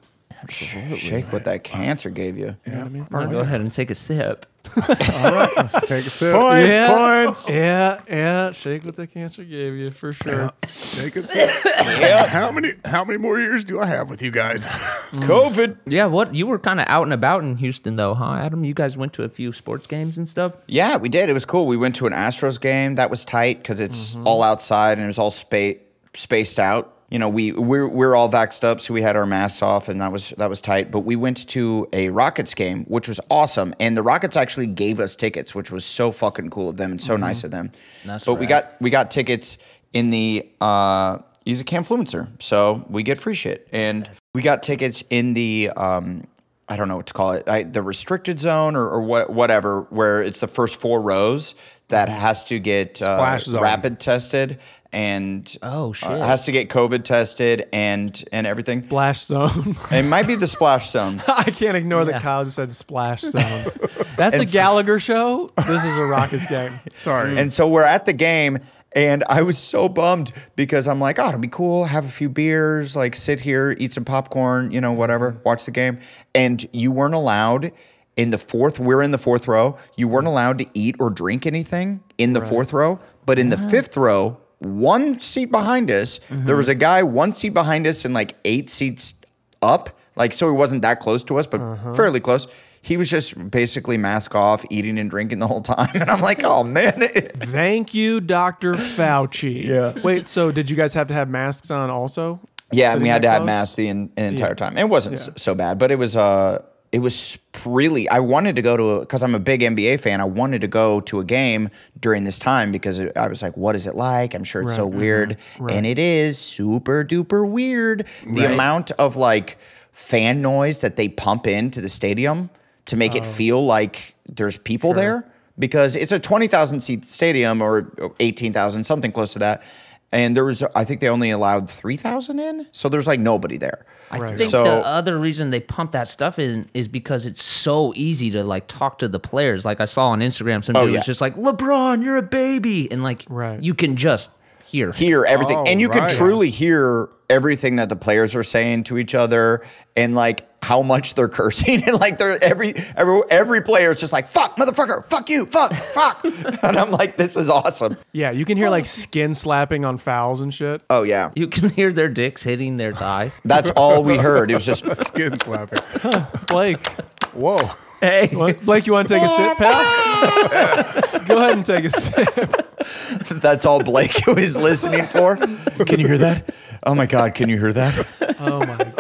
[SPEAKER 3] Shake what that cancer gave you.
[SPEAKER 2] Yeah, know what I mean?
[SPEAKER 4] I'll go ahead and take a sip.
[SPEAKER 1] Let's take a sip.
[SPEAKER 2] Points, yeah, Yeah, yeah. Shake what the cancer gave you for sure.
[SPEAKER 1] Take a sip. yeah. How many how many more years do I have with you guys? [LAUGHS]
[SPEAKER 3] COVID.
[SPEAKER 4] Yeah, what you were kind of out and about in Houston, though, huh, Adam? You guys went to a few sports games and stuff.
[SPEAKER 3] Yeah, we did. It was cool. We went to an Astros game. That was tight because it's mm-hmm. all outside and it was all spa- spaced out. You know, we we're we're all vaxxed up, so we had our masks off, and that was that was tight. But we went to a Rockets game, which was awesome, and the Rockets actually gave us tickets, which was so fucking cool of them and so nice of them.
[SPEAKER 4] That's
[SPEAKER 3] but we got we got tickets in the uh, use a Canfluencer, so we get free shit, and we got tickets in the um, I don't know what to call it, I, the restricted zone or, or what, whatever, where it's the first four rows that has to get uh, rapid tested and
[SPEAKER 4] Oh,
[SPEAKER 3] uh,
[SPEAKER 4] shit.
[SPEAKER 3] has to get COVID tested and and everything.
[SPEAKER 2] Splash zone. [LAUGHS]
[SPEAKER 3] It might be the splash zone. [LAUGHS]
[SPEAKER 2] I can't ignore
[SPEAKER 4] Yeah.
[SPEAKER 2] that Kyle just said splash zone. [LAUGHS] That's a
[SPEAKER 3] And so-
[SPEAKER 2] Gallagher show. This is a Rockets game.
[SPEAKER 1] Sorry.
[SPEAKER 3] And so we're at the game, and I was so bummed because I'm like, oh, it'll be cool, have a few beers, like sit here, eat some popcorn, you know, whatever, watch the game. And you weren't allowed in the fourth, we're in the fourth row, you weren't allowed to eat or drink anything in the fourth row. But in the fifth row, one seat behind us, there was a guy one seat behind us and like eight seats up. Like, so he wasn't that close to us, but fairly close. He was just basically mask off, eating and drinking the whole time. [LAUGHS] And I'm like, oh man, [LAUGHS]
[SPEAKER 2] Thank you, Dr. Fauci.
[SPEAKER 3] Yeah.
[SPEAKER 2] Wait, so did you guys have to have masks on also?
[SPEAKER 3] Yeah, and we had
[SPEAKER 2] that
[SPEAKER 3] to have masks the, en- the entire
[SPEAKER 2] Yeah.
[SPEAKER 3] time. It wasn't
[SPEAKER 2] Yeah.
[SPEAKER 3] so bad, but it was uh it was really I wanted to go to because I'm a big NBA fan. I wanted to go to a game during this time because it, I was like, what is it like? I'm sure it's so
[SPEAKER 2] Right, uh-huh,
[SPEAKER 3] weird,
[SPEAKER 2] right.
[SPEAKER 3] and it is super duper weird. The
[SPEAKER 4] Right.
[SPEAKER 3] amount of like fan noise that they pump into the stadium to make
[SPEAKER 2] Oh.
[SPEAKER 3] it feel like there's people there because it's a 20,000 seat stadium or 18,000 something close to that. And there was, I think they only allowed 3,000 in. So there's like nobody there.
[SPEAKER 4] I
[SPEAKER 2] Right.
[SPEAKER 4] think
[SPEAKER 3] So-
[SPEAKER 4] the other reason they pump that stuff in is because it's so easy to like talk to the players. Like I saw on Instagram, some
[SPEAKER 3] Oh,
[SPEAKER 4] dude
[SPEAKER 3] yeah.
[SPEAKER 4] was just like, "LeBron, you're a baby," and like
[SPEAKER 2] Right.
[SPEAKER 4] you can just hear.
[SPEAKER 3] hear everything
[SPEAKER 1] Oh,
[SPEAKER 3] and you
[SPEAKER 1] right.
[SPEAKER 3] could truly hear everything that the players are saying to each other and like how much they're cursing [LAUGHS] and like they're every every every player is just like fuck motherfucker fuck you fuck fuck [LAUGHS] and i'm like this is awesome
[SPEAKER 2] Yeah, you can hear like skin slapping on fouls and shit.
[SPEAKER 3] oh yeah
[SPEAKER 4] You can [LAUGHS] hear their dicks hitting their thighs.
[SPEAKER 3] that's all we heard it was just
[SPEAKER 1] Skin slapping.
[SPEAKER 2] huh, Blake,
[SPEAKER 1] Whoa.
[SPEAKER 4] Hey,
[SPEAKER 2] what- Blake, you want to take a sip, pal? Go ahead and take a sip.
[SPEAKER 3] that's all blake was listening for can you hear that oh my god can you hear that
[SPEAKER 2] Oh [LAUGHS] my!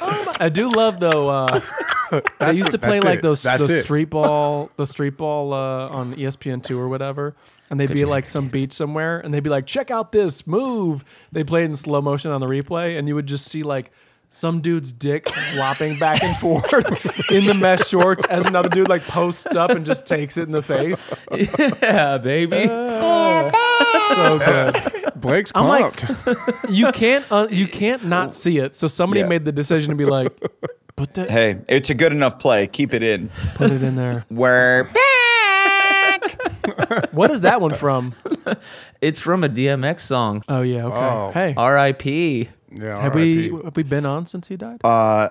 [SPEAKER 2] oh my! I do love though. Uh, I used to play
[SPEAKER 1] that's
[SPEAKER 2] like
[SPEAKER 1] it.
[SPEAKER 2] those
[SPEAKER 1] That's
[SPEAKER 2] those
[SPEAKER 1] it.
[SPEAKER 2] street ball, the street ball uh, on ESPN two or whatever, and they'd be like some beach somewhere, and they'd be like, "Check out this move." They played in slow motion on the replay, and you would just see like some dude's dick flopping back and forth [LAUGHS] in the mesh shorts as another dude like posts up and just takes it in the face. [LAUGHS]
[SPEAKER 4] yeah, baby.
[SPEAKER 2] So [LAUGHS] good.
[SPEAKER 1] Blake's
[SPEAKER 2] I'm like-
[SPEAKER 1] pumped. [LAUGHS]
[SPEAKER 2] You can't uh, you can't not see it. So somebody
[SPEAKER 3] Yeah.
[SPEAKER 2] made the decision to be like, put that,
[SPEAKER 3] hey it's a good enough play keep it in
[SPEAKER 2] put it in there. [LAUGHS]
[SPEAKER 3] we're
[SPEAKER 2] What is that one from?
[SPEAKER 4] It's from a DMX song.
[SPEAKER 2] Oh yeah, okay.
[SPEAKER 1] Oh.
[SPEAKER 2] Hey,
[SPEAKER 4] R.I.P.
[SPEAKER 1] yeah,
[SPEAKER 2] have we
[SPEAKER 1] RIP.
[SPEAKER 2] have we been on since he died?
[SPEAKER 3] uh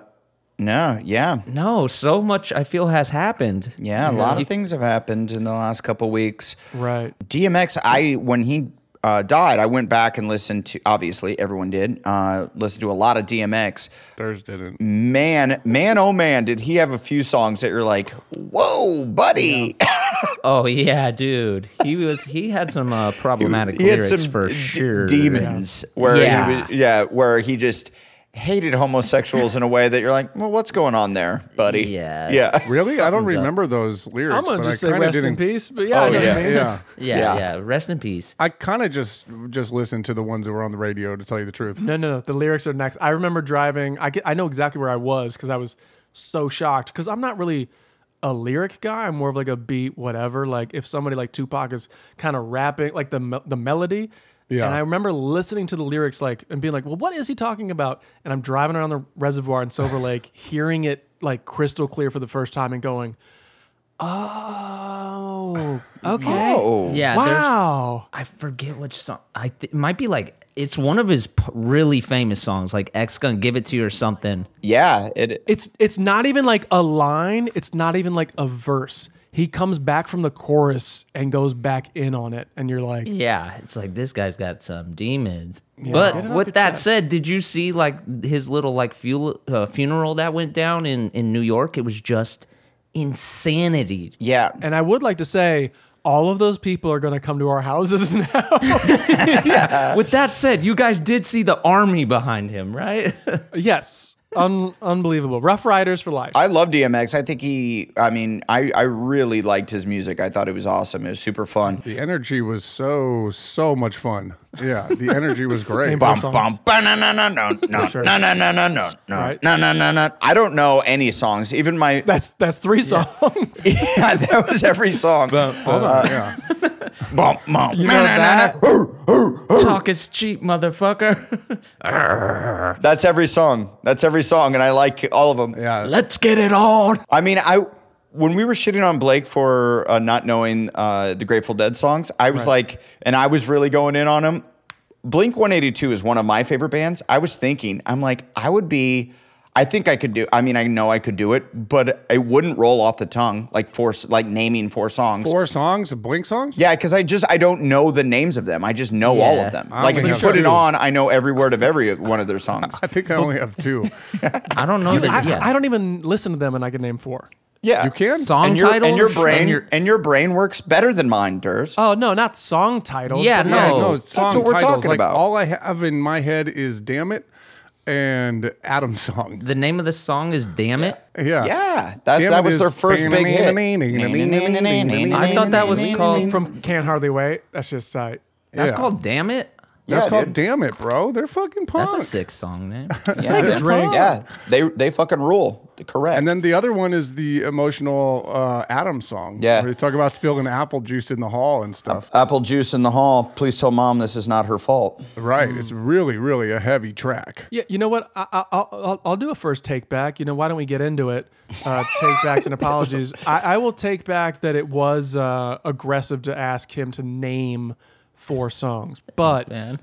[SPEAKER 3] no yeah
[SPEAKER 4] No, so much I feel has happened.
[SPEAKER 3] yeah a lot of things have happened in the last couple weeks
[SPEAKER 2] right.
[SPEAKER 3] DMX, I when he uh, died, I went back and listened to. Obviously, everyone did. Uh, listened to a lot of DMX.
[SPEAKER 1] Thursday didn't.
[SPEAKER 3] Man, man, oh man, did he have a few songs that you're like, whoa, buddy. [LAUGHS]
[SPEAKER 4] Oh yeah, dude. He was he had some uh, problematic
[SPEAKER 3] he had
[SPEAKER 4] lyrics
[SPEAKER 3] some
[SPEAKER 4] for
[SPEAKER 3] d-
[SPEAKER 4] sure.
[SPEAKER 3] demons where
[SPEAKER 4] Yeah.
[SPEAKER 3] he was, yeah, where he just hated homosexuals in a way that you're like, well, what's going on there, buddy?
[SPEAKER 4] Yeah.
[SPEAKER 3] yeah. [LAUGHS]
[SPEAKER 1] Really? I don't remember those lyrics.
[SPEAKER 2] I'm gonna just
[SPEAKER 1] I
[SPEAKER 2] say
[SPEAKER 1] kinda
[SPEAKER 2] rest in
[SPEAKER 1] didn't-
[SPEAKER 2] peace. But yeah, oh, I
[SPEAKER 3] Oh,
[SPEAKER 2] know what
[SPEAKER 1] Yeah,
[SPEAKER 2] I mean.
[SPEAKER 1] yeah. [LAUGHS]
[SPEAKER 4] Yeah,
[SPEAKER 3] Yeah.
[SPEAKER 4] yeah, Rest in peace.
[SPEAKER 1] I kind of just just listened to the ones that were on the radio to tell you the truth.
[SPEAKER 2] No, no, no. The lyrics are next. I remember driving. I get, I know exactly where I was because I was so shocked because I'm not really a lyric guy. I'm more of like a beat, whatever. Like if somebody like Tupac is kind of rapping, like the the melody,
[SPEAKER 1] Yeah.
[SPEAKER 2] And I remember listening to the lyrics like and being like, "Well, what is he talking about?" And I'm driving around the reservoir in Silver [LAUGHS] Lake, hearing it like crystal clear for the first time, and going, "Oh, [LAUGHS] okay,
[SPEAKER 3] Oh.
[SPEAKER 4] Yeah.
[SPEAKER 2] wow."
[SPEAKER 4] I forget which song. I th- it might be like it's one of his p- really famous songs, like X gonna give it to you or something.
[SPEAKER 3] Yeah, it
[SPEAKER 2] It's it's not even like a line. It's not even like a verse. He comes back from the chorus and goes back in on it, and you're like,
[SPEAKER 4] Yeah, it's like this guy's got some demons.
[SPEAKER 2] get it
[SPEAKER 4] but with that
[SPEAKER 2] chest.
[SPEAKER 4] said, did you see like his little like fu- uh, funeral that went down in in New York? It was just insanity.
[SPEAKER 3] yeah.
[SPEAKER 2] and I would like to say. All of those people are going to come to our houses [LAUGHS] now. [LAUGHS] yeah.
[SPEAKER 4] With that said, you guys did see the army behind him, right? [LAUGHS]
[SPEAKER 2] yes, Un- unbelievable. Ruff Ryders for life.
[SPEAKER 3] I love DMX. I think he. I mean, I I really liked his music. I thought it was awesome. It was super fun.
[SPEAKER 1] The energy was so so much fun. Yeah, the energy was great.
[SPEAKER 2] Name
[SPEAKER 3] Bum
[SPEAKER 2] songs.
[SPEAKER 3] bum ba na na na no [LAUGHS] no
[SPEAKER 2] Sure.
[SPEAKER 3] no no no no no no
[SPEAKER 2] Right.
[SPEAKER 3] no no no no. I don't know any songs. Even my
[SPEAKER 2] that's that's three songs. [LAUGHS]
[SPEAKER 3] yeah, that was every song.
[SPEAKER 1] Hold uh, on, yeah.
[SPEAKER 3] Bum bum.
[SPEAKER 2] You
[SPEAKER 3] na,
[SPEAKER 2] know
[SPEAKER 3] na, na,
[SPEAKER 2] that?
[SPEAKER 3] na.
[SPEAKER 4] Talk is cheap, motherfucker. [LAUGHS]
[SPEAKER 3] That's every song. That's every song, and I like all of them.
[SPEAKER 1] Yeah.
[SPEAKER 4] Let's get it on.
[SPEAKER 3] I mean, I when we were shitting on Blake for uh, not knowing uh, the Grateful Dead songs, I was like, and I was really going in on him. Blink 182 is one of my favorite bands. I was thinking, I'm like, I would be. I think I could do. I mean, I know I could do it, but it wouldn't roll off the tongue like four, like naming four songs.
[SPEAKER 1] Four songs, Blink songs?
[SPEAKER 3] Yeah, because I just I don't know the names of them. I just know all of them.
[SPEAKER 1] I
[SPEAKER 3] Like if you
[SPEAKER 1] have
[SPEAKER 3] put it on, I know every word of every one of their [LAUGHS] songs.
[SPEAKER 1] I think I only have two. [LAUGHS]
[SPEAKER 4] I don't know that.
[SPEAKER 2] I,
[SPEAKER 4] yeah.
[SPEAKER 2] I don't even listen to them, and I can name four.
[SPEAKER 3] Yeah,
[SPEAKER 1] You can?
[SPEAKER 4] Song
[SPEAKER 3] and your,
[SPEAKER 4] titles
[SPEAKER 3] and your brain
[SPEAKER 4] and your-
[SPEAKER 3] and your brain works better than mine, Durs.
[SPEAKER 2] Oh no, not song titles.
[SPEAKER 4] Yeah,
[SPEAKER 2] but
[SPEAKER 4] no.
[SPEAKER 1] Yeah, no, it's song
[SPEAKER 3] what we're
[SPEAKER 1] titles.
[SPEAKER 3] talking
[SPEAKER 1] like
[SPEAKER 3] about.
[SPEAKER 1] all I have in my head is "Damn It" and "Adam [LAUGHS] Song."
[SPEAKER 4] the name of the song is "Damn It."
[SPEAKER 1] Yeah,
[SPEAKER 3] Yeah, that, that was their first big hit.
[SPEAKER 4] I thought that was called
[SPEAKER 2] from Can't Hardly Wait. That's just tight.
[SPEAKER 4] That's
[SPEAKER 1] Yeah.
[SPEAKER 4] called "Damn It."
[SPEAKER 1] That's
[SPEAKER 3] Yeah,
[SPEAKER 1] called
[SPEAKER 3] dude.
[SPEAKER 1] "Damn It," bro. They're fucking punk.
[SPEAKER 4] That's a sick song name. [LAUGHS]
[SPEAKER 3] Yeah,
[SPEAKER 2] like a
[SPEAKER 3] they're-
[SPEAKER 2] drink.
[SPEAKER 3] Yeah, they they fucking rule. Correct.
[SPEAKER 1] And then the other one is the emotional uh, Adam song.
[SPEAKER 3] Yeah.
[SPEAKER 1] where they talk about spilling apple juice in the hall and stuff.
[SPEAKER 3] apple juice in the hall. Please tell mom this is not her fault.
[SPEAKER 1] right, it's really, really a heavy track.
[SPEAKER 2] Yeah, you know what? I, I, I'll, I'll I'll do a first take back. You know, why don't we get into it? Uh, take backs and [LAUGHS] apologies. I, I will take back that it was uh, aggressive to ask him to name four songs, but
[SPEAKER 4] Man.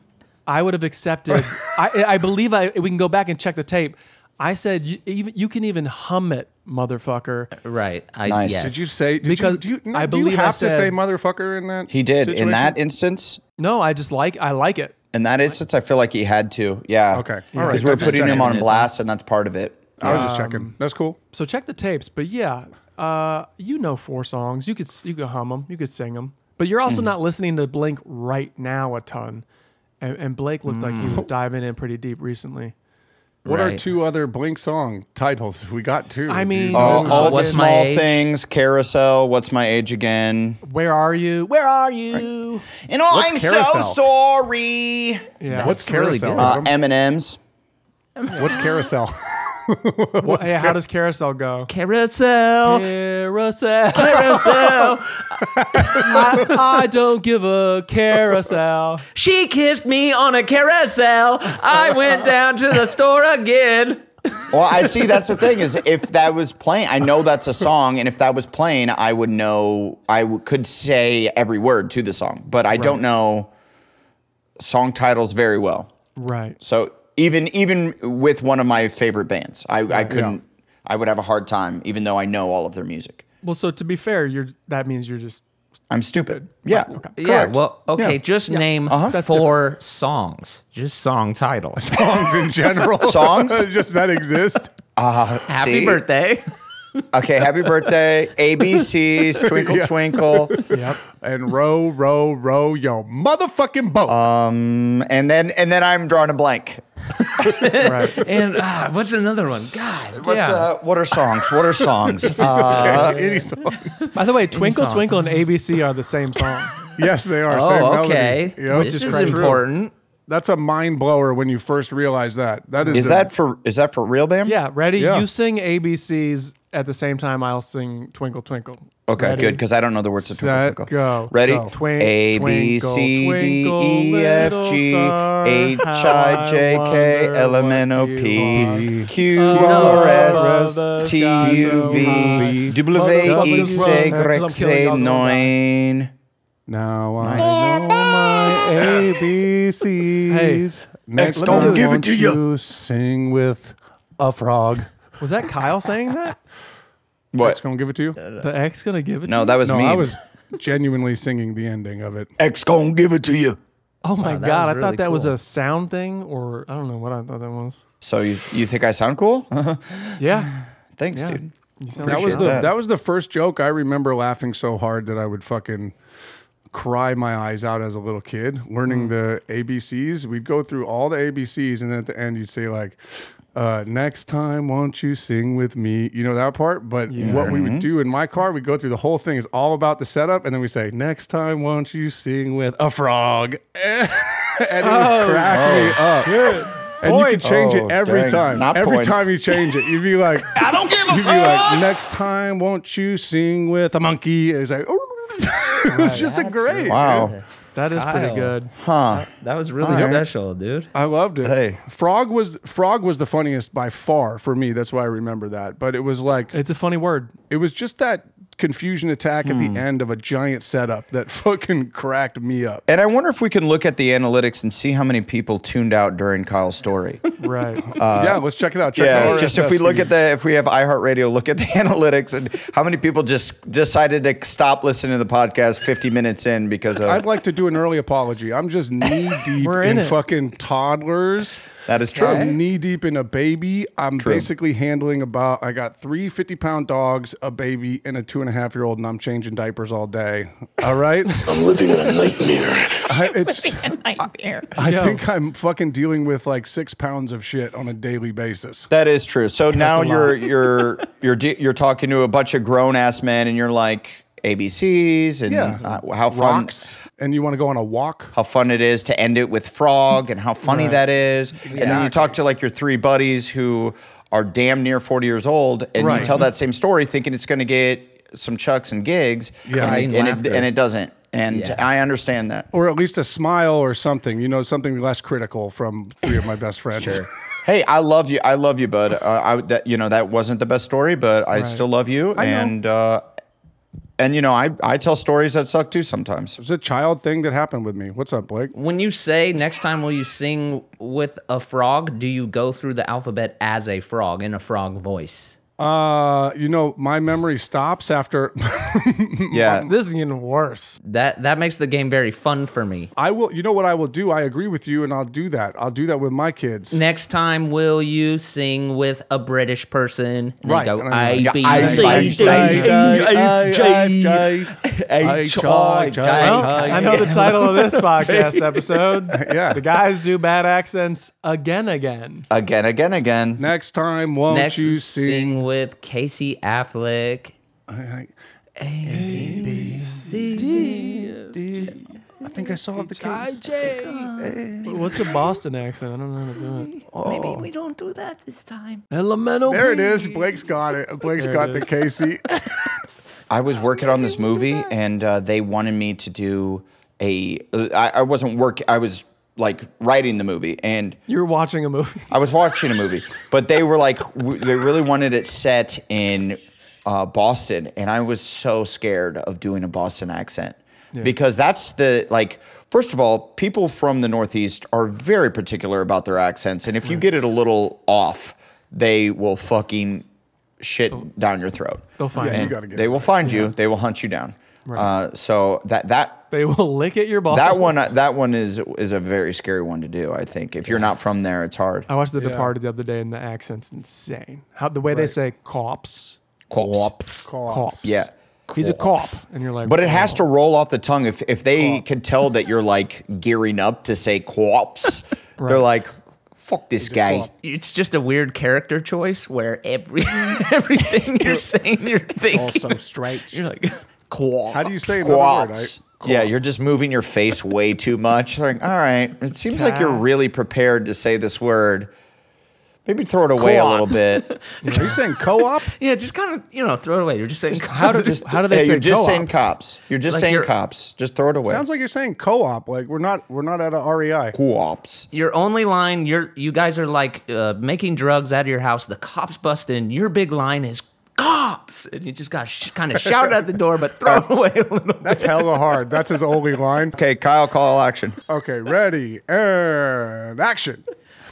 [SPEAKER 2] I would have accepted. [LAUGHS] I, I believe I we can go back and check the tape. I said you even you can even hum it, motherfucker.
[SPEAKER 4] Right. I,
[SPEAKER 3] Nice.
[SPEAKER 4] Yes.
[SPEAKER 1] Did you say? Did
[SPEAKER 2] Because
[SPEAKER 1] you, do you, no,
[SPEAKER 2] I
[SPEAKER 1] do you
[SPEAKER 2] believe I
[SPEAKER 1] have to say "motherfucker" in that?
[SPEAKER 3] He did in that instance.
[SPEAKER 2] No, I just like I like it.
[SPEAKER 3] In that instance, I feel like he had to. Yeah.
[SPEAKER 1] Okay. All
[SPEAKER 3] Because we're
[SPEAKER 1] Just
[SPEAKER 3] putting him on blast, and that's part of it.
[SPEAKER 1] I was just checking. That's cool.
[SPEAKER 2] So check the tapes. But yeah, uh, you know four songs. You could you could hum them. You could sing them. But you're also not listening to Blink right now a ton. And, and Blake looked like he was [LAUGHS] diving in pretty deep recently.
[SPEAKER 1] What are two other Blink song titles? [LAUGHS] We got two.
[SPEAKER 2] I mean-
[SPEAKER 3] All, all the
[SPEAKER 4] What's
[SPEAKER 3] small things, carousel. What's my age again?
[SPEAKER 2] Where are you? Where are you?
[SPEAKER 3] And
[SPEAKER 1] What's
[SPEAKER 3] I'm
[SPEAKER 1] Carousel?
[SPEAKER 3] so sorry.
[SPEAKER 2] Yeah.
[SPEAKER 1] what's
[SPEAKER 4] That's really
[SPEAKER 1] carousel?
[SPEAKER 4] good.
[SPEAKER 3] Uh, M and M's.
[SPEAKER 1] what's carousel? [LAUGHS] [LAUGHS]
[SPEAKER 2] What, hey, how does carousel go?
[SPEAKER 4] Carousel.
[SPEAKER 2] Carousel.
[SPEAKER 4] Carousel. [LAUGHS]
[SPEAKER 2] I, I don't give a carousel.
[SPEAKER 4] she kissed me on a carousel. I went down to the store again.
[SPEAKER 3] Well, I see. That's the thing is, if that was playing, I know that's a song, and if that was playing, I would know. I w- could say every word to the song, but I don't know song titles very well.
[SPEAKER 2] Right.
[SPEAKER 3] So even even with one of my favorite bands, I, I couldn't. I would have a hard time, even though I know all of their music.
[SPEAKER 2] Well, so to be fair, you're that means you're just
[SPEAKER 3] I'm stupid. Yeah.
[SPEAKER 4] Yeah,
[SPEAKER 3] correct.
[SPEAKER 4] well, okay,
[SPEAKER 3] Yeah.
[SPEAKER 4] just name uh-huh.
[SPEAKER 2] That's
[SPEAKER 4] four songs. Just song titles. [LAUGHS]
[SPEAKER 1] songs in general.
[SPEAKER 3] Songs? [LAUGHS]
[SPEAKER 1] just that exist.
[SPEAKER 4] Uh, Happy
[SPEAKER 3] See?
[SPEAKER 4] birthday.
[SPEAKER 3] Okay, happy birthday, ABCs, [LAUGHS] Twinkle
[SPEAKER 1] Yeah.
[SPEAKER 3] Twinkle,
[SPEAKER 2] yep.
[SPEAKER 1] And row, row, row your motherfucking boat.
[SPEAKER 3] um, and then and then I'm drawing a blank. [LAUGHS]
[SPEAKER 2] right.
[SPEAKER 4] and ah, what's another one? God,
[SPEAKER 3] What's
[SPEAKER 4] yeah.
[SPEAKER 3] uh, what are songs? What are songs? [LAUGHS] Uh,
[SPEAKER 1] Any song.
[SPEAKER 2] By the way, Twinkle. Twinkle and ABC are the same song.
[SPEAKER 1] Yes, they are. Same
[SPEAKER 4] oh,
[SPEAKER 1] melody.
[SPEAKER 4] okay.
[SPEAKER 1] Yep.
[SPEAKER 4] This
[SPEAKER 2] is
[SPEAKER 4] is, important.
[SPEAKER 1] That's a mind blower when you first realize that. That is
[SPEAKER 3] Is
[SPEAKER 1] a-
[SPEAKER 3] that for is that for real, Bam?
[SPEAKER 2] Yeah, ready?
[SPEAKER 1] Yeah.
[SPEAKER 2] You sing ABCs at the same time I'll sing Twinkle Twinkle.
[SPEAKER 3] Okay,
[SPEAKER 2] Ready?
[SPEAKER 3] good because I don't know the words to
[SPEAKER 2] Set,
[SPEAKER 3] twinkle, twinkle.
[SPEAKER 2] go,
[SPEAKER 3] Ready?
[SPEAKER 2] go. Twink-
[SPEAKER 3] A B
[SPEAKER 2] twinkle,
[SPEAKER 3] C D
[SPEAKER 2] twinkle,
[SPEAKER 3] E F
[SPEAKER 2] little
[SPEAKER 3] G
[SPEAKER 2] star,
[SPEAKER 3] H
[SPEAKER 2] how
[SPEAKER 3] I J
[SPEAKER 2] I
[SPEAKER 3] K
[SPEAKER 2] wonder
[SPEAKER 3] L M N O
[SPEAKER 2] what
[SPEAKER 3] P
[SPEAKER 2] you
[SPEAKER 3] Q
[SPEAKER 2] are.
[SPEAKER 3] R
[SPEAKER 2] Of the
[SPEAKER 3] S T
[SPEAKER 2] sky
[SPEAKER 3] U
[SPEAKER 2] so
[SPEAKER 3] V
[SPEAKER 2] high.
[SPEAKER 3] W
[SPEAKER 2] Motherfuckers
[SPEAKER 3] X
[SPEAKER 2] run.
[SPEAKER 3] Y
[SPEAKER 2] Cause I'm killing
[SPEAKER 3] Z
[SPEAKER 2] y'all going
[SPEAKER 3] nine.
[SPEAKER 1] Now I know my ABCs.
[SPEAKER 2] Hey,
[SPEAKER 1] next
[SPEAKER 2] let me
[SPEAKER 1] give
[SPEAKER 2] do this.
[SPEAKER 1] won't you sing with a frog.
[SPEAKER 2] Was that Kyle saying that?
[SPEAKER 1] It's
[SPEAKER 3] What?
[SPEAKER 1] gonna give it to you.
[SPEAKER 2] The X gonna give it
[SPEAKER 3] No,
[SPEAKER 2] to
[SPEAKER 3] that was
[SPEAKER 1] no,
[SPEAKER 3] me.
[SPEAKER 1] I was genuinely singing the ending of it.
[SPEAKER 3] X gonna give it to you.
[SPEAKER 2] Oh my
[SPEAKER 4] that
[SPEAKER 2] god,
[SPEAKER 4] was
[SPEAKER 2] I thought
[SPEAKER 4] really
[SPEAKER 2] that was
[SPEAKER 4] cool.
[SPEAKER 2] a sound thing or I don't know what I thought that was.
[SPEAKER 3] So you you think I sound cool? [LAUGHS]
[SPEAKER 2] Yeah.
[SPEAKER 3] Thanks,
[SPEAKER 2] Yeah.
[SPEAKER 3] dude.
[SPEAKER 2] You sound
[SPEAKER 1] That was
[SPEAKER 3] Appreciate
[SPEAKER 1] the
[SPEAKER 3] that.
[SPEAKER 1] that. was the first joke I remember laughing so hard that I would fucking cry my eyes out as a little kid learning the ABCs. We'd go through all the ABCs and then at the end you'd say like uh, next time won't you sing with me? You know that part? But what we would do in my car we go through the whole thing. Is all about the setup and then we say next time won't you sing with a frog? [LAUGHS] And it would crack me up. and you could change
[SPEAKER 3] Oh,
[SPEAKER 1] it every
[SPEAKER 3] dang.
[SPEAKER 1] time.
[SPEAKER 3] Not
[SPEAKER 1] every
[SPEAKER 3] points.
[SPEAKER 1] time you change it you'd be like [LAUGHS]
[SPEAKER 5] I don't give a
[SPEAKER 1] You'd be like, next time, won't you sing with a monkey? And it's like, oh, [LAUGHS] it was just a great.
[SPEAKER 4] really
[SPEAKER 3] Wow.
[SPEAKER 2] That is pretty
[SPEAKER 4] Kyle.
[SPEAKER 2] good.
[SPEAKER 3] Huh.
[SPEAKER 4] That was really
[SPEAKER 3] All right.
[SPEAKER 4] special, dude.
[SPEAKER 1] I loved it.
[SPEAKER 3] Hey.
[SPEAKER 1] Frog was Frog was the funniest by far for me. That's why I remember that. But it was like
[SPEAKER 2] It's a funny word.
[SPEAKER 1] it was just that confusion attack at the hmm. end of a giant setup that [LAUGHS] fucking cracked me up.
[SPEAKER 3] And I wonder if we can look at the analytics and see how many people tuned out during Kyle's story. [LAUGHS]
[SPEAKER 2] Right.
[SPEAKER 1] Uh, yeah, let's check it out. Check
[SPEAKER 3] yeah,
[SPEAKER 1] the
[SPEAKER 3] just if we look at the if we have iHeartRadio, look at the [LAUGHS] analytics and how many people just decided to stop listening to the podcast 50 minutes in because of
[SPEAKER 1] I'd like to do an early apology. I'm just knee deep
[SPEAKER 2] We're
[SPEAKER 1] in,
[SPEAKER 2] in
[SPEAKER 1] fucking toddlers.
[SPEAKER 3] that is true.
[SPEAKER 1] I'm knee deep in a baby. I'm
[SPEAKER 3] True.
[SPEAKER 1] basically handling about, I got three 50 pound dogs, a baby, and a two and a half year old, and I'm changing diapers all day. All right? [LAUGHS]
[SPEAKER 6] I'm living in a nightmare. [LAUGHS]
[SPEAKER 1] I, it's, I think I'm fucking dealing with like six pounds of shit on a daily basis.
[SPEAKER 3] That is true. So now you're you're [LAUGHS] you're de- you're talking to a bunch of grown ass men and you're like ABCs and
[SPEAKER 1] Yeah.
[SPEAKER 3] uh, how fun
[SPEAKER 1] Rocks. And you want to go on a walk?
[SPEAKER 3] how fun it is to end it with frog and how funny that is. And then you talk to like your three buddies who are damn near 40 years old and
[SPEAKER 1] Right.
[SPEAKER 3] you tell that same story thinking it's going to get some chucks and gigs
[SPEAKER 1] Yeah.
[SPEAKER 3] and,
[SPEAKER 4] Crying
[SPEAKER 3] and it, and it doesn't. And
[SPEAKER 4] Yeah.
[SPEAKER 3] I understand that.
[SPEAKER 1] Or at least a smile or something, you know, something less critical from three of my best friends. [LAUGHS]
[SPEAKER 3] Hey, I love you. I love you, bud. Uh, I that, you know that wasn't the best story, but I still love you.
[SPEAKER 1] I
[SPEAKER 3] and uh, and you know I I tell stories that suck too sometimes.
[SPEAKER 1] It was a child thing that happened with me. What's up, Blake?
[SPEAKER 4] When you say next time will you sing with a frog, do you go through the alphabet as a frog in a frog voice?
[SPEAKER 1] Uh, you know, my memory stops after [LAUGHS]
[SPEAKER 3] Yeah. [LAUGHS]
[SPEAKER 2] this is getting worse.
[SPEAKER 4] That that makes the game very fun for me.
[SPEAKER 1] I will. You know what I will do? I agree with you, and I'll do that. I'll do that with my kids.
[SPEAKER 4] Next time, will you sing with a British person? And
[SPEAKER 1] Right.
[SPEAKER 4] Go
[SPEAKER 1] And I-
[SPEAKER 4] A
[SPEAKER 1] Yeah,
[SPEAKER 4] B
[SPEAKER 3] I-
[SPEAKER 4] C
[SPEAKER 3] I-
[SPEAKER 4] D
[SPEAKER 3] I-
[SPEAKER 4] E F G
[SPEAKER 1] H
[SPEAKER 4] H
[SPEAKER 1] I
[SPEAKER 4] I
[SPEAKER 1] J.
[SPEAKER 2] Well, I know the title of this [LAUGHS] podcast episode.
[SPEAKER 1] Yeah.
[SPEAKER 2] The guys do bad accents again, again.
[SPEAKER 3] Again, again, again.
[SPEAKER 1] Next time, won't
[SPEAKER 4] Next,
[SPEAKER 1] you
[SPEAKER 4] sing
[SPEAKER 1] sing?
[SPEAKER 4] With Casey Affleck.
[SPEAKER 1] I think I saw the kids.
[SPEAKER 2] What's a Boston accent? I don't know how to do it.
[SPEAKER 4] Maybe we don't do that this time.
[SPEAKER 2] Elemental.
[SPEAKER 1] There it is. Blake's got it. Blake's
[SPEAKER 2] There
[SPEAKER 1] got
[SPEAKER 2] it
[SPEAKER 1] the
[SPEAKER 2] is.
[SPEAKER 1] Casey. [LAUGHS]
[SPEAKER 3] I was working on this movie, and uh, they wanted me to do a. uh, I, I wasn't work. I was like writing the movie, and
[SPEAKER 2] You're watching a movie.
[SPEAKER 3] I was watching a movie, but they were like, w- they really wanted it set in uh, Boston, and I was so scared of doing a Boston accent because that's the like. First of all, people from the Northeast are very particular about their accents, and if you get it a little off, they will fucking shit down your throat.
[SPEAKER 2] They'll find
[SPEAKER 1] Yeah, you
[SPEAKER 2] you.
[SPEAKER 1] gotta get
[SPEAKER 3] They will
[SPEAKER 1] right.
[SPEAKER 3] find you. They will hunt you down. Uh, so that that
[SPEAKER 2] They will lick at your balls.
[SPEAKER 3] that one that one is is a very scary one to do. I think if you're not from there, it's hard.
[SPEAKER 2] I watched The
[SPEAKER 1] Yeah.
[SPEAKER 2] Departed the other day, and the accent's insane. How the way they say cops,
[SPEAKER 3] Cops.
[SPEAKER 2] cops.
[SPEAKER 3] Yeah.
[SPEAKER 2] he's a cop, and you're like,
[SPEAKER 3] But it has to roll off the tongue. If if they can tell that you're like gearing up to say corpse, [LAUGHS] they're like, "Fuck this guy."
[SPEAKER 4] It's just a weird character choice where every [LAUGHS] everything you're [LAUGHS] saying, you're thinking.
[SPEAKER 1] Also straight.
[SPEAKER 4] You're like,
[SPEAKER 3] Corpse.
[SPEAKER 1] How do you say another word?
[SPEAKER 3] Corpse. Yeah, you're just moving your face way too much. Like, all right, it seems like you're really prepared to say this word. Maybe throw it away a
[SPEAKER 1] Co-op.
[SPEAKER 3] little bit. [LAUGHS]
[SPEAKER 1] Are you saying co-op?
[SPEAKER 4] Yeah, just kind of you know throw it away. You're just saying
[SPEAKER 2] How do
[SPEAKER 3] Just [LAUGHS]
[SPEAKER 2] how do they
[SPEAKER 3] yeah,
[SPEAKER 2] say
[SPEAKER 3] you're just
[SPEAKER 2] co-op?
[SPEAKER 3] saying cops. You're just
[SPEAKER 4] Like
[SPEAKER 3] saying
[SPEAKER 4] you're-
[SPEAKER 3] cops. Just throw it away.
[SPEAKER 1] Sounds like you're saying co-op. Like we're not we're not at a REI.
[SPEAKER 3] co-ops.
[SPEAKER 4] your only line. You're you guys are like uh, making drugs out of your house. The cops bust in. Your big line is cops, and you just got sh- kind of shouted at the door, but throw it [LAUGHS] away a little.
[SPEAKER 1] That's hella hard. That's his only line.
[SPEAKER 3] Okay, Kyle, call action.
[SPEAKER 1] Okay, ready and action.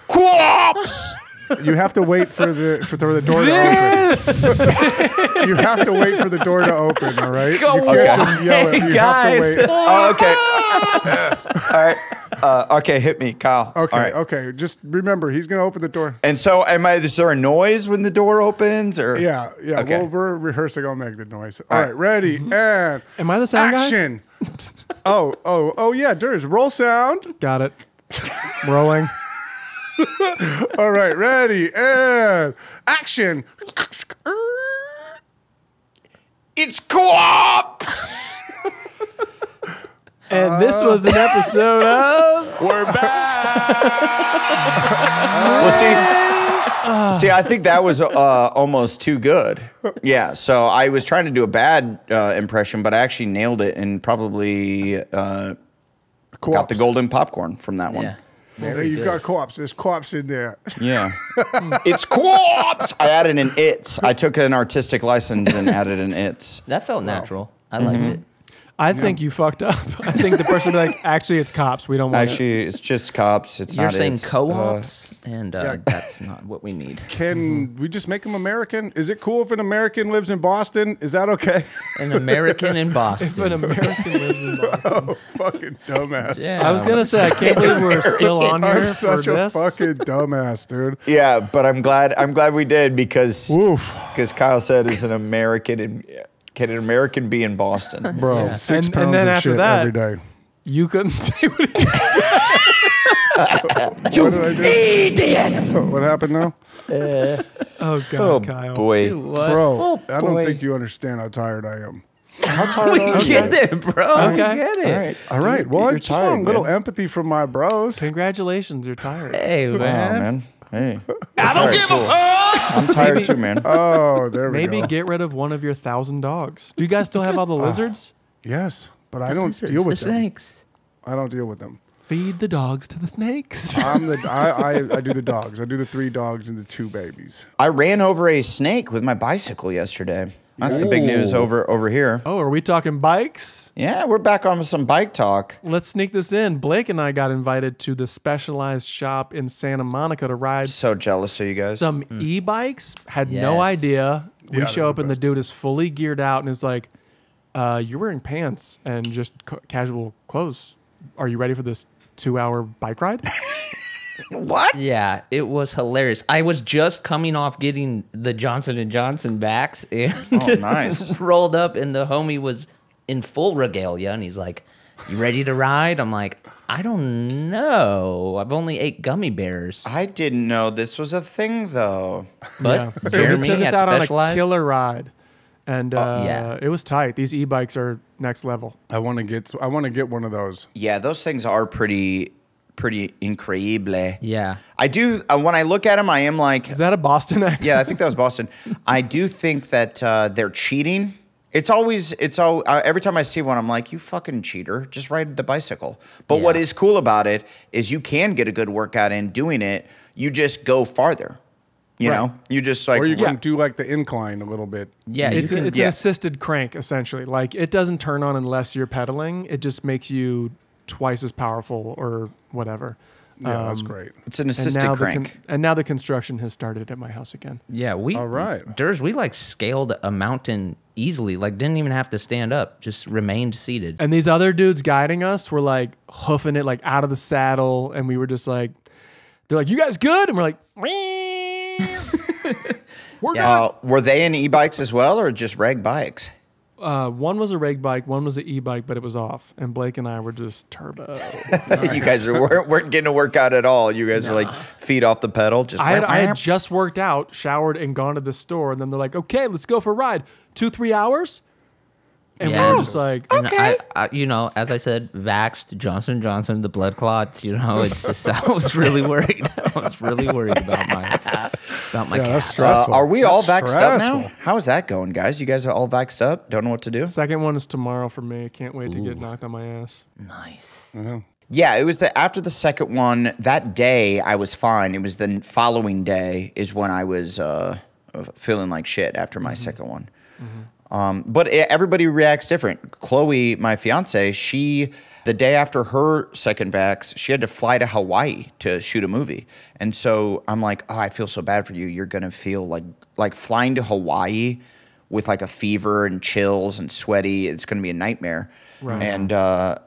[SPEAKER 3] Co-ops.
[SPEAKER 1] You have to wait for the for the door to open. [LAUGHS] you have to wait for the door to open. All right.
[SPEAKER 4] Go
[SPEAKER 1] you can't
[SPEAKER 3] on.
[SPEAKER 1] just yell it. You
[SPEAKER 4] Guys.
[SPEAKER 1] have to wait. [LAUGHS]
[SPEAKER 3] oh, okay. [LAUGHS] All right. Uh, okay, hit me, Kyle.
[SPEAKER 1] Okay.
[SPEAKER 3] All right.
[SPEAKER 1] Okay. Just remember, he's gonna open the door.
[SPEAKER 3] And so, am I? Is there a noise when the door opens, or
[SPEAKER 1] Yeah. Yeah.
[SPEAKER 3] Okay.
[SPEAKER 1] Well, we're rehearsing. I'll make the noise. All
[SPEAKER 3] All
[SPEAKER 1] right.
[SPEAKER 3] right.
[SPEAKER 1] Ready and
[SPEAKER 2] Am I the sound guy?
[SPEAKER 1] action. oh. Oh. Oh. Yeah. There's roll sound.
[SPEAKER 2] Got it. Rolling. [LAUGHS]
[SPEAKER 1] All right. Ready and action.
[SPEAKER 3] it's co-ops?
[SPEAKER 2] And this was an episode of
[SPEAKER 3] We're back. well, see, see, I think that was uh, almost too good. Yeah, so I was trying to do a bad uh, impression, but I actually nailed it and probably uh, got the golden popcorn from that one.
[SPEAKER 4] Yeah.
[SPEAKER 1] Yeah, you got co-ops. There's co-ops in there.
[SPEAKER 3] Yeah. [LAUGHS] it's co-ops. I added an it's. I took an artistic license and added an it's.
[SPEAKER 4] That felt natural. I liked
[SPEAKER 3] Mm-hmm.
[SPEAKER 4] it.
[SPEAKER 2] I think you fucked up. [LAUGHS] I think the person like, [LAUGHS] actually, it's cops. We don't want
[SPEAKER 3] Actually,
[SPEAKER 2] it.
[SPEAKER 3] it's just cops. It's
[SPEAKER 4] You're
[SPEAKER 3] not
[SPEAKER 4] saying
[SPEAKER 3] it's. Uh,
[SPEAKER 4] co-ops, and uh,
[SPEAKER 1] yeah.
[SPEAKER 4] that's not what we need.
[SPEAKER 1] Can we just make them American? Is it cool if an American lives in Boston? Is that okay? [LAUGHS]
[SPEAKER 4] An American in Boston.
[SPEAKER 2] If an American lives in Boston.
[SPEAKER 1] oh, fucking dumbass.
[SPEAKER 4] Yeah.
[SPEAKER 2] I was gonna say I can't believe we're still on here
[SPEAKER 1] I'm
[SPEAKER 2] for
[SPEAKER 1] such a
[SPEAKER 2] this.
[SPEAKER 1] fucking dumbass, dude.
[SPEAKER 3] yeah, but I'm glad. I'm glad we did because because Kyle said is an American. In, can an American be in Boston? [LAUGHS]
[SPEAKER 1] Bro, six
[SPEAKER 2] And- and
[SPEAKER 1] pounds
[SPEAKER 2] then
[SPEAKER 1] of
[SPEAKER 2] after
[SPEAKER 1] shit
[SPEAKER 2] that-
[SPEAKER 1] every day.
[SPEAKER 2] You couldn't [LAUGHS] say what he [LAUGHS]
[SPEAKER 1] What did I do? Idiots! What happened now?
[SPEAKER 2] Oh God,
[SPEAKER 3] Oh
[SPEAKER 2] Kyle.
[SPEAKER 3] boy.
[SPEAKER 4] What?
[SPEAKER 1] Bro, oh, I don't think you understand how tired I am.
[SPEAKER 3] How tired are you?
[SPEAKER 4] Get it, bro.
[SPEAKER 2] Okay.
[SPEAKER 4] Get it.
[SPEAKER 3] All right.
[SPEAKER 1] All right,
[SPEAKER 3] Dude,
[SPEAKER 1] well, I
[SPEAKER 3] you're
[SPEAKER 1] just want a little
[SPEAKER 3] man.
[SPEAKER 1] empathy from my bros.
[SPEAKER 2] Congratulations, you're tired.
[SPEAKER 4] Hey,
[SPEAKER 3] Oh,
[SPEAKER 4] man.
[SPEAKER 3] man. Hey. [LAUGHS] I don't give a I'm tired too, man.
[SPEAKER 1] Oh, there we go.
[SPEAKER 2] Maybe
[SPEAKER 1] go.
[SPEAKER 2] get rid of one of your thousand dogs. Do you guys still have all the uh, lizards?
[SPEAKER 1] yes, but I don't
[SPEAKER 4] Lizards,
[SPEAKER 1] deal
[SPEAKER 4] the
[SPEAKER 1] with them.
[SPEAKER 4] snakes.
[SPEAKER 1] I don't deal with them.
[SPEAKER 2] Feed the dogs to the snakes.
[SPEAKER 1] I'm the I, I [LAUGHS] I do the dogs. I do the three dogs and the two babies.
[SPEAKER 3] I ran over a snake with my bicycle yesterday. That's the big news over over here.
[SPEAKER 2] oh, are we talking bikes?
[SPEAKER 3] Yeah, we're back on some bike talk.
[SPEAKER 2] Let's sneak this in. Blake and I got invited to the specialized shop in Santa Monica to ride
[SPEAKER 3] So jealous of you guys.
[SPEAKER 2] some e-bikes. Had no
[SPEAKER 4] Yes.
[SPEAKER 2] idea. We
[SPEAKER 1] Yeah,
[SPEAKER 2] show up and the dude is fully geared out and is like, uh, "You're wearing pants and just ca- casual clothes. Are you ready for this two-hour bike ride?" [LAUGHS]
[SPEAKER 3] what?
[SPEAKER 4] Yeah, it was hilarious. I was just coming off getting the Johnson and Johnson backs and
[SPEAKER 3] Oh, nice. [LAUGHS]
[SPEAKER 4] rolled up, and the homie was in full regalia, and he's like, "You ready to ride?" I'm like, "I don't know. I've only ate gummy bears."
[SPEAKER 3] I didn't know this was a thing though.
[SPEAKER 4] But
[SPEAKER 2] Yeah.
[SPEAKER 4] Jeremy
[SPEAKER 2] he took us out on a killer ride, and uh,
[SPEAKER 4] yeah.
[SPEAKER 2] it was tight. These e-bikes are next level.
[SPEAKER 1] I want to get I want to get one of those.
[SPEAKER 3] Yeah, those things are pretty pretty increíble.
[SPEAKER 4] Yeah.
[SPEAKER 3] I do uh, when I look at them I am like
[SPEAKER 2] Is that a Boston accent? [LAUGHS]
[SPEAKER 3] Yeah, I think that was Boston. [LAUGHS] I do think that uh, they're cheating. It's always, it's all. Uh, every time I see one, I'm like, "You fucking cheater! Just ride the bicycle." But what
[SPEAKER 4] Yeah.
[SPEAKER 3] is cool about it is you can get a good workout in doing it. You just go farther. You
[SPEAKER 1] Right.
[SPEAKER 3] know, you just like
[SPEAKER 1] Or you can
[SPEAKER 2] Yeah.
[SPEAKER 1] do like the incline a little bit.
[SPEAKER 4] Yeah,
[SPEAKER 2] it's,
[SPEAKER 4] you
[SPEAKER 2] a- it's
[SPEAKER 3] yeah.
[SPEAKER 2] an assisted crank essentially. Like it doesn't turn on unless you're pedaling. It just makes you twice as powerful or whatever.
[SPEAKER 1] Yeah, that's
[SPEAKER 2] Um,
[SPEAKER 1] great.
[SPEAKER 3] it's an
[SPEAKER 2] And
[SPEAKER 3] assisted
[SPEAKER 2] now, the
[SPEAKER 3] crank.
[SPEAKER 2] con- and now the construction has started at my house again.
[SPEAKER 4] yeah, we
[SPEAKER 1] All right.
[SPEAKER 4] Durs, we like scaled a mountain easily. Like didn't even have to stand up, just remained seated.
[SPEAKER 2] And these other dudes guiding us were like hoofing it like out of the saddle, and we were just like, they're like, "You guys good?" And we're like, [LAUGHS] "We're good."
[SPEAKER 3] uh, were they in e-bikes as well, or just reg bikes?
[SPEAKER 2] Uh, one was a reg bike, one was an e-bike, but it was off. And Blake and I were just turbo. [LAUGHS] [LAUGHS]
[SPEAKER 3] you guys are, weren't, weren't getting a workout at all. You guys were like feet off the pedal. Just
[SPEAKER 2] I had, I had just worked out, showered, and gone to the store. And then they're like, okay, let's go for a ride. Two, three hours? And
[SPEAKER 4] Yeah.
[SPEAKER 2] we're just like,
[SPEAKER 4] And I, I, you know, as I said, vaxxed Johnson Johnson, the blood clots. You know, it's just I was really worried. [LAUGHS] I was really worried about my about my
[SPEAKER 1] Yeah,
[SPEAKER 4] calves.
[SPEAKER 1] that's
[SPEAKER 3] Uh, are we all
[SPEAKER 1] That's
[SPEAKER 3] vaxxed up now? How is that going, guys? You guys are all vaxxed up? Don't know what to do?
[SPEAKER 2] second one is tomorrow for me. I can't wait to get knocked on my ass.
[SPEAKER 4] Nice.
[SPEAKER 3] Yeah, it was the, after the second one. That day, I was fine. It was the following day is when I was uh, feeling like shit after my second one. Um, but everybody reacts different. Chloe, my fiance, she the day after her second vax, she had to fly to Hawaii to shoot a movie, and so I'm like, oh, I feel so bad for you. You're gonna feel like like flying to Hawaii with like a fever and chills and sweaty. It's gonna be a nightmare.
[SPEAKER 2] Right.
[SPEAKER 3] And uh,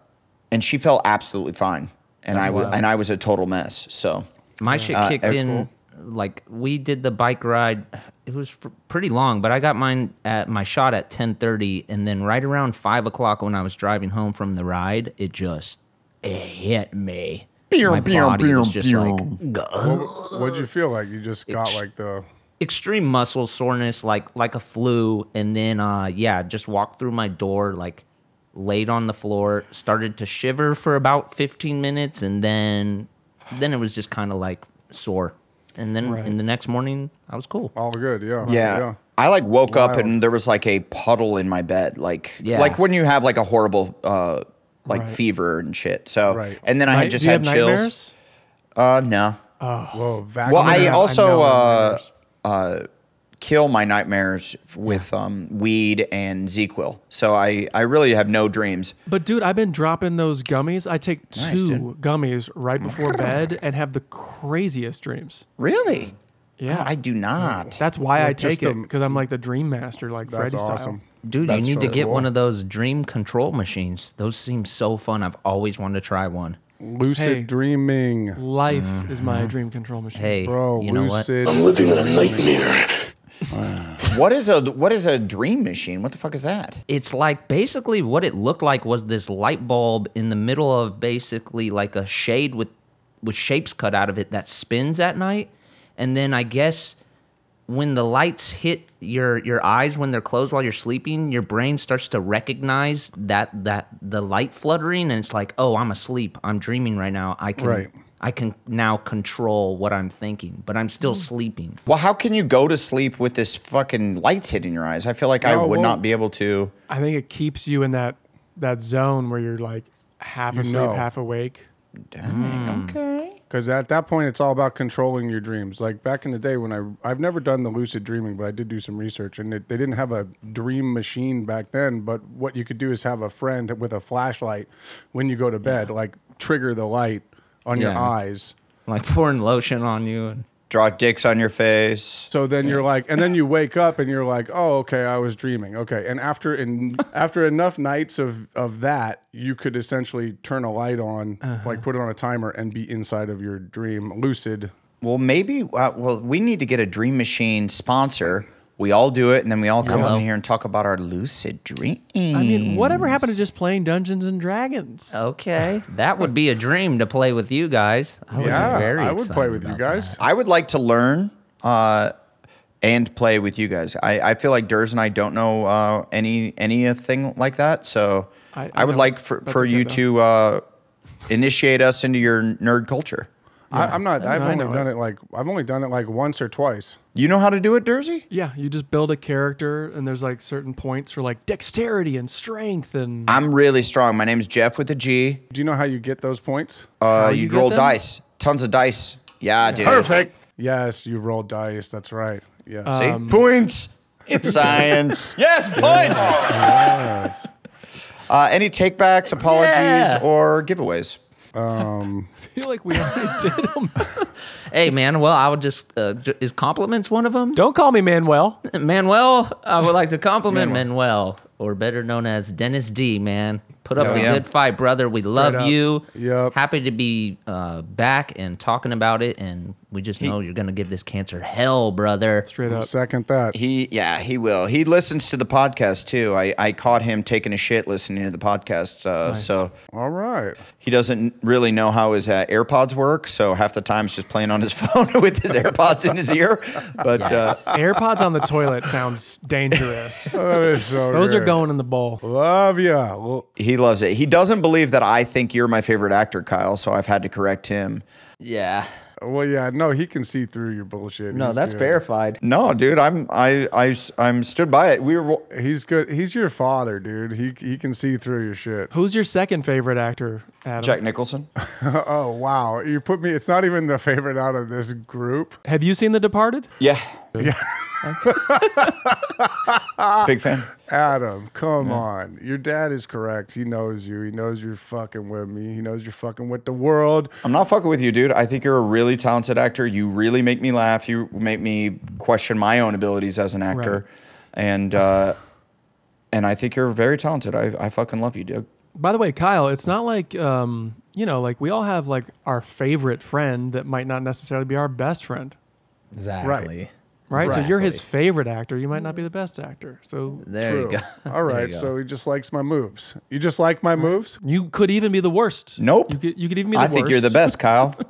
[SPEAKER 3] and she felt absolutely fine, and I was
[SPEAKER 4] wild.
[SPEAKER 3] and I was a total mess. So
[SPEAKER 4] My shit
[SPEAKER 3] Uh,
[SPEAKER 4] kicked
[SPEAKER 3] that's
[SPEAKER 4] in.
[SPEAKER 3] cool.
[SPEAKER 4] Like we did the bike ride. It was f- pretty long, but I got mine at my shot at ten thirty, and then right around five o'clock when I was driving home from the ride, it just it hit me. My body was just like
[SPEAKER 1] What'd you feel like? You just got like the.
[SPEAKER 4] extreme muscle soreness, like like a flu, and then uh yeah, just walked through my door, like laid on the floor, started to shiver for about fifteen minutes, and then then it was just kind of like sore, and then
[SPEAKER 2] Right.
[SPEAKER 4] in the next morning I was cool.
[SPEAKER 1] All good, yeah.
[SPEAKER 3] Yeah. I like woke up and there was like a puddle in my bed, like
[SPEAKER 4] Yeah.
[SPEAKER 3] like when you have like a horrible uh like
[SPEAKER 2] Right.
[SPEAKER 3] fever and shit. So
[SPEAKER 1] Right.
[SPEAKER 3] and then I had just
[SPEAKER 2] do you
[SPEAKER 3] had
[SPEAKER 2] have
[SPEAKER 3] chills.
[SPEAKER 2] nightmares?
[SPEAKER 3] Uh no.
[SPEAKER 1] Whoa,
[SPEAKER 3] Well, I
[SPEAKER 2] I
[SPEAKER 3] also
[SPEAKER 2] know
[SPEAKER 3] uh uh kill my nightmares f- with um weed and ZzzQuil. So I I really have no dreams.
[SPEAKER 2] But dude, I've been dropping those gummies. I take
[SPEAKER 3] Nice,
[SPEAKER 2] two
[SPEAKER 3] dude.
[SPEAKER 2] gummies right before [LAUGHS] bed and have the craziest dreams.
[SPEAKER 3] Really?
[SPEAKER 2] Yeah,
[SPEAKER 3] I do not.
[SPEAKER 2] That's why I
[SPEAKER 1] Like, just
[SPEAKER 2] take
[SPEAKER 1] them
[SPEAKER 2] because I'm like the dream master, like
[SPEAKER 1] That's
[SPEAKER 2] Freddy style.
[SPEAKER 1] awesome.
[SPEAKER 4] Dude,
[SPEAKER 3] That's
[SPEAKER 4] you need to get
[SPEAKER 3] cool.
[SPEAKER 4] one of those dream control machines. Those seem so fun. I've always wanted to try one.
[SPEAKER 1] Lucid
[SPEAKER 2] Hey.
[SPEAKER 1] dreaming.
[SPEAKER 2] Life is my dream control machine.
[SPEAKER 4] Hey,
[SPEAKER 1] Bro,
[SPEAKER 4] you know what?
[SPEAKER 6] I'm living in a nightmare.
[SPEAKER 3] What is a what is a dream machine? What the fuck is that?
[SPEAKER 4] it's like basically what it looked like was this light bulb in the middle of basically like a shade with with shapes cut out of it that spins at night and then i guess when the lights hit your your eyes when they're closed while you're sleeping your brain starts to recognize that that the light fluttering and it's like oh i'm asleep i'm dreaming right now i can
[SPEAKER 1] Right.
[SPEAKER 4] I can now control what i'm thinking but i'm still hmm. sleeping
[SPEAKER 3] Well, how can you go to sleep with this fucking lights hitting your eyes? I feel like I
[SPEAKER 1] No,
[SPEAKER 3] would
[SPEAKER 1] well-
[SPEAKER 3] not be able to.
[SPEAKER 2] I think it keeps you in that that zone where you're like half
[SPEAKER 1] You
[SPEAKER 2] asleep,
[SPEAKER 1] know.
[SPEAKER 2] half awake.
[SPEAKER 3] Dang, hmm. okay.
[SPEAKER 1] Because at that point, it's all about controlling your dreams. Like back in the day when I, I've never done the lucid dreaming, but I did do some research, and it, they didn't have a dream machine back then. But what you could do is have a friend with a flashlight when you go to bed, like trigger the light on your
[SPEAKER 4] Yeah.
[SPEAKER 1] eyes.
[SPEAKER 4] like pouring lotion on you and
[SPEAKER 3] Draw dicks on your face.
[SPEAKER 1] So then you're like, and then you wake up and you're like, oh, okay, I was dreaming. Okay, and after in [LAUGHS] after enough nights of of that, you could essentially turn a light on, like put it on a timer, and be inside of your dream, lucid.
[SPEAKER 3] Well, maybe. Uh, well, we need to get a dream machine sponsor. We all do it, and then we all come
[SPEAKER 4] Hello.
[SPEAKER 3] in here and talk about our lucid dreams.
[SPEAKER 2] I mean, whatever happened to just playing Dungeons and Dragons?
[SPEAKER 4] Okay, [LAUGHS] that would be a dream to play with you guys. I would
[SPEAKER 1] Yeah,
[SPEAKER 4] be very
[SPEAKER 1] I would play with you
[SPEAKER 4] about
[SPEAKER 1] guys.
[SPEAKER 3] I would like to learn uh, and play with you guys. I, I feel like Durs and I don't know uh, any anything like that, so
[SPEAKER 2] I-
[SPEAKER 3] I,
[SPEAKER 2] I
[SPEAKER 3] would
[SPEAKER 2] know.
[SPEAKER 3] like for, for you
[SPEAKER 2] though.
[SPEAKER 3] to uh, initiate us into your nerd culture.
[SPEAKER 1] I, I'm not. I've
[SPEAKER 2] I
[SPEAKER 1] only
[SPEAKER 2] know
[SPEAKER 1] done it like I've only done it like once or twice.
[SPEAKER 3] You know how to do it, Dursey?
[SPEAKER 2] Yeah, you just build a character, and there's like certain points for like dexterity and strength, and
[SPEAKER 3] I'm really strong. My name's Jeff with a G.
[SPEAKER 1] Do you know how you get those points?
[SPEAKER 3] Uh,
[SPEAKER 2] you
[SPEAKER 3] you
[SPEAKER 2] get
[SPEAKER 3] roll
[SPEAKER 2] them?
[SPEAKER 3] dice, tons of dice. Yeah, dude. Perfect.
[SPEAKER 1] Yes, you roll dice. That's right. Yeah.
[SPEAKER 3] See
[SPEAKER 2] Um,
[SPEAKER 3] points. It's science. [LAUGHS] yes, points. Uh, any takebacks, apologies,
[SPEAKER 4] Yeah.
[SPEAKER 3] or giveaways?
[SPEAKER 2] Um, [LAUGHS] I feel like we already did them.
[SPEAKER 4] Hey, Manuel, I would just uh, j- is compliments one of them?
[SPEAKER 2] Don't call me Manuel.
[SPEAKER 4] Manuel, I would like to compliment Manuel, or better known as Dennis D. Man, put up
[SPEAKER 3] Hell
[SPEAKER 4] the
[SPEAKER 3] yeah.
[SPEAKER 4] good fight, brother. We love
[SPEAKER 2] up.
[SPEAKER 4] you.
[SPEAKER 1] Yep.
[SPEAKER 4] Happy to be uh, back and talking about it, and we just know you're gonna give this cancer hell, brother.
[SPEAKER 2] Straight up.
[SPEAKER 1] Second that.
[SPEAKER 3] He, yeah, he will. He listens to the podcast too. I, I caught him taking a shit listening to the podcast. Uh, So
[SPEAKER 1] All right.
[SPEAKER 3] he doesn't really know how his uh, AirPods work. So half the time it's just playing on his [LAUGHS] phone with his AirPods in his ear. But
[SPEAKER 4] Yes.
[SPEAKER 3] uh,
[SPEAKER 2] AirPods on the toilet sounds dangerous. [LAUGHS]
[SPEAKER 1] That is so
[SPEAKER 2] Those are going in the bowl.
[SPEAKER 1] Love ya. Well,
[SPEAKER 3] he loves it. He doesn't believe that I think you're my favorite actor, Kyle. So I've had to correct him.
[SPEAKER 7] Yeah.
[SPEAKER 1] Well, yeah. No, he can see through your bullshit.
[SPEAKER 7] No,
[SPEAKER 1] He's
[SPEAKER 7] that's
[SPEAKER 1] good.
[SPEAKER 7] verified.
[SPEAKER 3] No, dude, I'm I I I'm stood by it. We were
[SPEAKER 1] He's good. He's your father, dude. He he can see through your shit.
[SPEAKER 2] Who's your second favorite actor, Adam?
[SPEAKER 3] Jack Nicholson. [LAUGHS]
[SPEAKER 1] Oh wow, you put me. It's not even the favorite out of this group.
[SPEAKER 2] Have you seen The Departed?
[SPEAKER 3] Yeah. Yeah. [LAUGHS] [LAUGHS] Big fan.
[SPEAKER 1] Adam, come on. Your dad is correct. He knows you. He knows you're fucking with me. He knows you're fucking with the world.
[SPEAKER 3] I'm not fucking with you, dude. I think you're a really talented actor. You really make me laugh. You make me question my own abilities as an actor,
[SPEAKER 2] Right.
[SPEAKER 3] and uh, and I think you're very talented. I, I fucking love you, dude.
[SPEAKER 2] By the way, Kyle, it's not like um, you know, like we all have like our favorite friend that might not necessarily be our best friend,
[SPEAKER 7] Exactly.
[SPEAKER 2] right? So you're his favorite actor. You might not be the best actor. So
[SPEAKER 4] There
[SPEAKER 1] True. [LAUGHS]
[SPEAKER 4] you go.
[SPEAKER 1] All
[SPEAKER 4] There
[SPEAKER 1] right.
[SPEAKER 4] you go.
[SPEAKER 1] So he just likes my moves. You just like my moves?
[SPEAKER 2] you could even be the worst.
[SPEAKER 3] Nope.
[SPEAKER 2] You could you could even be the
[SPEAKER 3] I
[SPEAKER 2] worst.
[SPEAKER 3] I think you're the best, Kyle. [LAUGHS]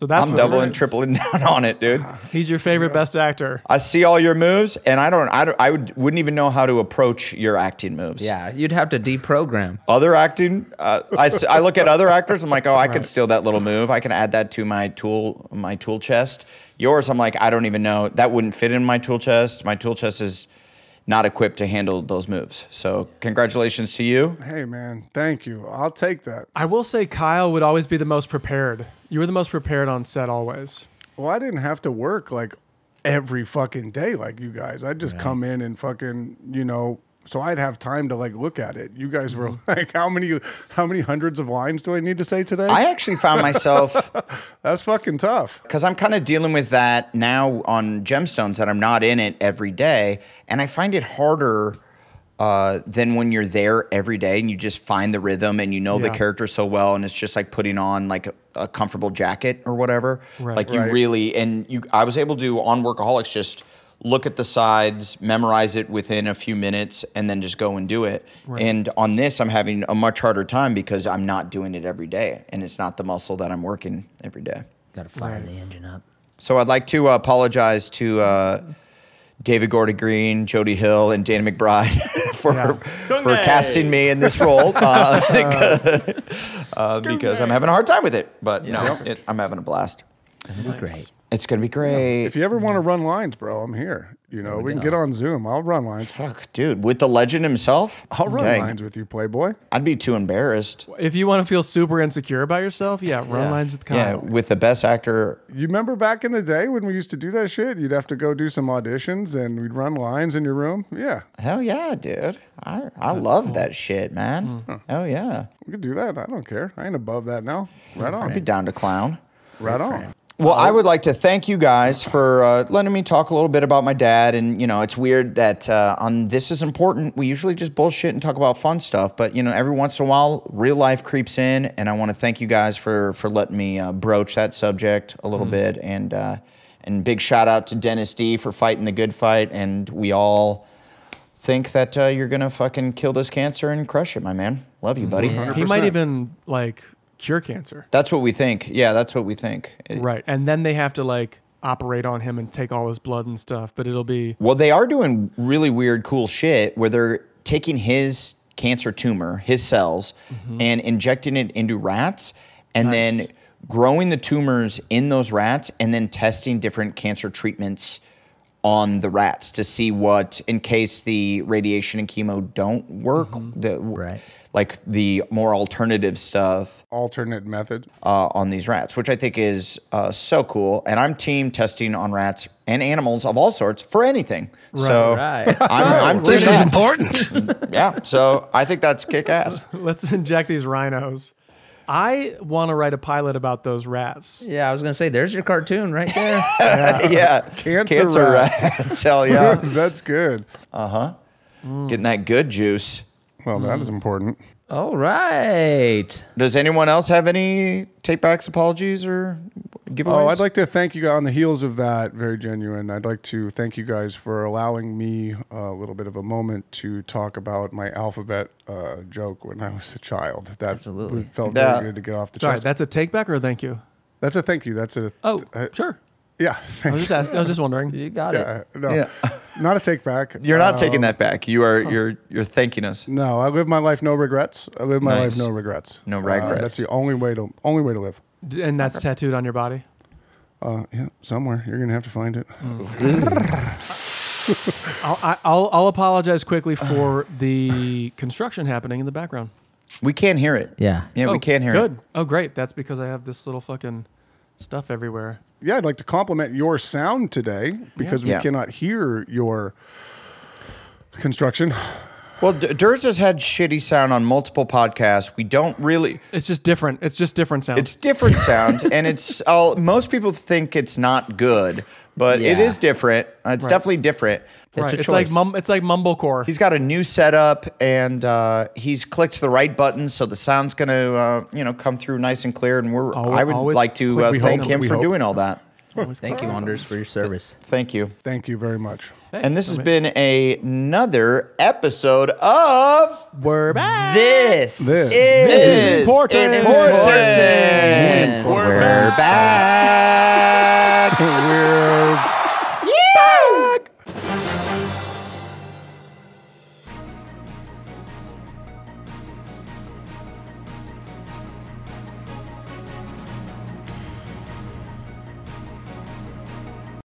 [SPEAKER 2] So that's
[SPEAKER 3] I'm doubling,
[SPEAKER 2] it is.
[SPEAKER 3] tripling [LAUGHS] down on it, dude.
[SPEAKER 2] He's your favorite best actor.
[SPEAKER 3] I see all your moves, and I don't. I, don't, I would, wouldn't even know how to approach your acting moves.
[SPEAKER 4] Yeah, you'd have to deprogram.
[SPEAKER 3] Other acting, uh, I, s- I look at other actors. I'm like, oh, I could steal that little move. I can add that to my tool, my tool chest. Yours, I'm like, I don't even know. That wouldn't fit in my tool chest. My tool chest is not equipped to handle those moves. So, congratulations to you.
[SPEAKER 1] Hey man, thank you. I'll take that.
[SPEAKER 2] I will say Kyle would always be the most prepared. You were the most prepared on set always.
[SPEAKER 1] Well, I didn't have to work like every fucking day like you guys. I'd just come in and fucking, you know, so I'd have time to like look at it. You guys were
[SPEAKER 2] Mm-hmm. [LAUGHS]
[SPEAKER 1] like, how many how many hundreds of lines do I need to say today?
[SPEAKER 3] I actually found myself [LAUGHS]
[SPEAKER 1] That's fucking tough.
[SPEAKER 3] because I'm kind of dealing with that now on gemstones that I'm not in it every day, and I find it harder uh, than when you're there every day and you just find the rhythm and you know the character so well, and it's just like putting on like a, a comfortable jacket or whatever.
[SPEAKER 2] Right.
[SPEAKER 3] like you
[SPEAKER 1] Right.
[SPEAKER 3] really and you. I was able to on Workaholics just look at the sides, memorize it within a few minutes, and then just go and do it. And on this, I'm having a much harder time because I'm not doing it every day, and it's not the muscle that I'm working every day.
[SPEAKER 4] Got to fire the engine up.
[SPEAKER 3] So I'd like to uh, apologize to uh, David Gordon Green, Jody Hill, and Danny McBride [LAUGHS] for for casting me in this role [LAUGHS] uh, [LAUGHS] uh, because I'm having a hard time with it. But no, it, I'm having a blast.
[SPEAKER 4] Great.
[SPEAKER 3] It's gonna be great.
[SPEAKER 1] If you ever want to run lines, bro, I'm here. You know, we, can get on Zoom. I'll run lines.
[SPEAKER 3] Fuck, dude, with the legend himself,
[SPEAKER 1] I'll run
[SPEAKER 3] dang,
[SPEAKER 1] lines with you, Playboy.
[SPEAKER 3] I'd be too embarrassed.
[SPEAKER 2] If you want to feel super insecure about yourself, yeah, run lines with Kyle.
[SPEAKER 3] Yeah, with the best actor.
[SPEAKER 1] You remember back in the day when we used to do that shit? You'd have to go do some auditions and we'd run lines in your room. Yeah,
[SPEAKER 3] Hell yeah, dude. I I love that shit, man. Hmm. Hell yeah.
[SPEAKER 1] we could do that. I don't care. I ain't above that now. Right on.
[SPEAKER 3] I'd be down to clown.
[SPEAKER 1] Right on.
[SPEAKER 3] Well, I would like to thank you guys for uh, letting me talk a little bit about my dad. And, you know, it's weird that uh, on This Is Important, we usually just bullshit and talk about fun stuff. But, you know, every once in a while, real life creeps in. And I want to thank you guys for, for letting me uh, broach that subject a little bit. And, uh, and big shout out to Dennis D for fighting the good fight. And we all think that uh, you're going to fucking kill this cancer and crush it, my man. Love you, buddy.
[SPEAKER 2] He might even like cure cancer.
[SPEAKER 3] That's what we think. Yeah, that's what we think.
[SPEAKER 2] Right. And then they have to like operate on him and take all his blood and stuff, but it'll be
[SPEAKER 3] Well, they are doing really weird, cool shit where they're taking his cancer tumor, his cells, mm-hmm. and injecting it into rats, and
[SPEAKER 2] Nice.
[SPEAKER 3] then growing the tumors in those rats, and then testing different cancer treatments on the rats to see what, in case the radiation and chemo don't work, mm-hmm. the
[SPEAKER 4] Right.
[SPEAKER 3] Like the more alternative stuff
[SPEAKER 1] Alternate method.
[SPEAKER 3] uh, on these rats, which I think is uh, so cool. And I'm team testing on rats and animals of all sorts for anything. so
[SPEAKER 4] Right.
[SPEAKER 3] I'm, [LAUGHS] I'm team
[SPEAKER 6] This is
[SPEAKER 3] that.
[SPEAKER 6] important. [LAUGHS]
[SPEAKER 3] Yeah. So I think that's kick ass. [LAUGHS]
[SPEAKER 2] let's inject these rhinos. I want to write a pilot about those rats.
[SPEAKER 4] Yeah, I was gonna say, there's your cartoon right there.
[SPEAKER 3] yeah.
[SPEAKER 1] Cancer
[SPEAKER 3] rats. Hell yeah.
[SPEAKER 1] That's good. Uh huh. Mm.
[SPEAKER 3] Getting that good juice.
[SPEAKER 1] Well, that is important.
[SPEAKER 4] All right.
[SPEAKER 3] Does anyone else have any take backs, apologies, or giveaways?
[SPEAKER 1] Oh, I'd like to thank you guys on the heels of that. Very genuine. I'd like to thank you guys for allowing me a little bit of a moment to talk about my alphabet uh, joke when I was a child. That
[SPEAKER 4] Absolutely.
[SPEAKER 1] felt
[SPEAKER 3] Yeah.
[SPEAKER 1] very good to get off the
[SPEAKER 2] Sorry,
[SPEAKER 1] chest.
[SPEAKER 2] that's a take back or a thank you?
[SPEAKER 1] That's a thank you. That's a
[SPEAKER 2] Oh,
[SPEAKER 1] uh,
[SPEAKER 2] sure.
[SPEAKER 1] Yeah.
[SPEAKER 2] I was just asking, I was just wondering.
[SPEAKER 7] You got
[SPEAKER 1] Yeah,
[SPEAKER 7] it.
[SPEAKER 1] no,
[SPEAKER 3] Yeah. [LAUGHS]
[SPEAKER 1] not a take back.
[SPEAKER 3] You're not
[SPEAKER 1] Um,
[SPEAKER 3] taking that back. You are you're you're thanking us.
[SPEAKER 1] No, I live my life no regrets. I live my
[SPEAKER 3] Nice.
[SPEAKER 1] life no regrets.
[SPEAKER 3] No
[SPEAKER 1] Uh,
[SPEAKER 3] regrets.
[SPEAKER 1] that's the only way to only way to live.
[SPEAKER 2] D- And that's tattooed on your body.
[SPEAKER 1] Uh, yeah, somewhere you're gonna have to find it. [LAUGHS]
[SPEAKER 2] I'll, I- I'll, I'll apologize quickly for the construction happening in the background.
[SPEAKER 3] We can't hear it.
[SPEAKER 7] Yeah.
[SPEAKER 3] Yeah,
[SPEAKER 2] oh,
[SPEAKER 3] we can't hear
[SPEAKER 2] good.
[SPEAKER 3] it.
[SPEAKER 2] Oh, great. That's because I have this little fucking stuff everywhere.
[SPEAKER 1] Yeah, I'd like to compliment your sound today because
[SPEAKER 3] Yeah.
[SPEAKER 1] we cannot hear your construction.
[SPEAKER 3] Well, D- Durs has had shitty sound on multiple podcasts. We don't really.
[SPEAKER 2] It's just different. It's just different sounds.
[SPEAKER 3] It's different sound, [LAUGHS] and it's. Uh, most people think it's not good, but it
[SPEAKER 7] Yeah.
[SPEAKER 3] is different. Uh, it's definitely different.
[SPEAKER 2] Right.
[SPEAKER 7] a
[SPEAKER 2] It's like mum, it's like mumblecore.
[SPEAKER 3] He's got a new setup, and uh, he's clicked the right buttons, so the sound's gonna, uh, you know, come through nice and clear. And we're.
[SPEAKER 2] Alwa-
[SPEAKER 3] I would like to uh, thank him for
[SPEAKER 1] hope.
[SPEAKER 3] doing all that.
[SPEAKER 4] Thank you, Anders, for your service.
[SPEAKER 3] Thank you.
[SPEAKER 1] Thank you very much.
[SPEAKER 3] And this has been a, another episode of
[SPEAKER 2] We're back.
[SPEAKER 4] This,
[SPEAKER 1] This.
[SPEAKER 4] is,
[SPEAKER 3] This is
[SPEAKER 2] important.
[SPEAKER 3] important.
[SPEAKER 4] important.
[SPEAKER 3] We're back. [LAUGHS]
[SPEAKER 1] We're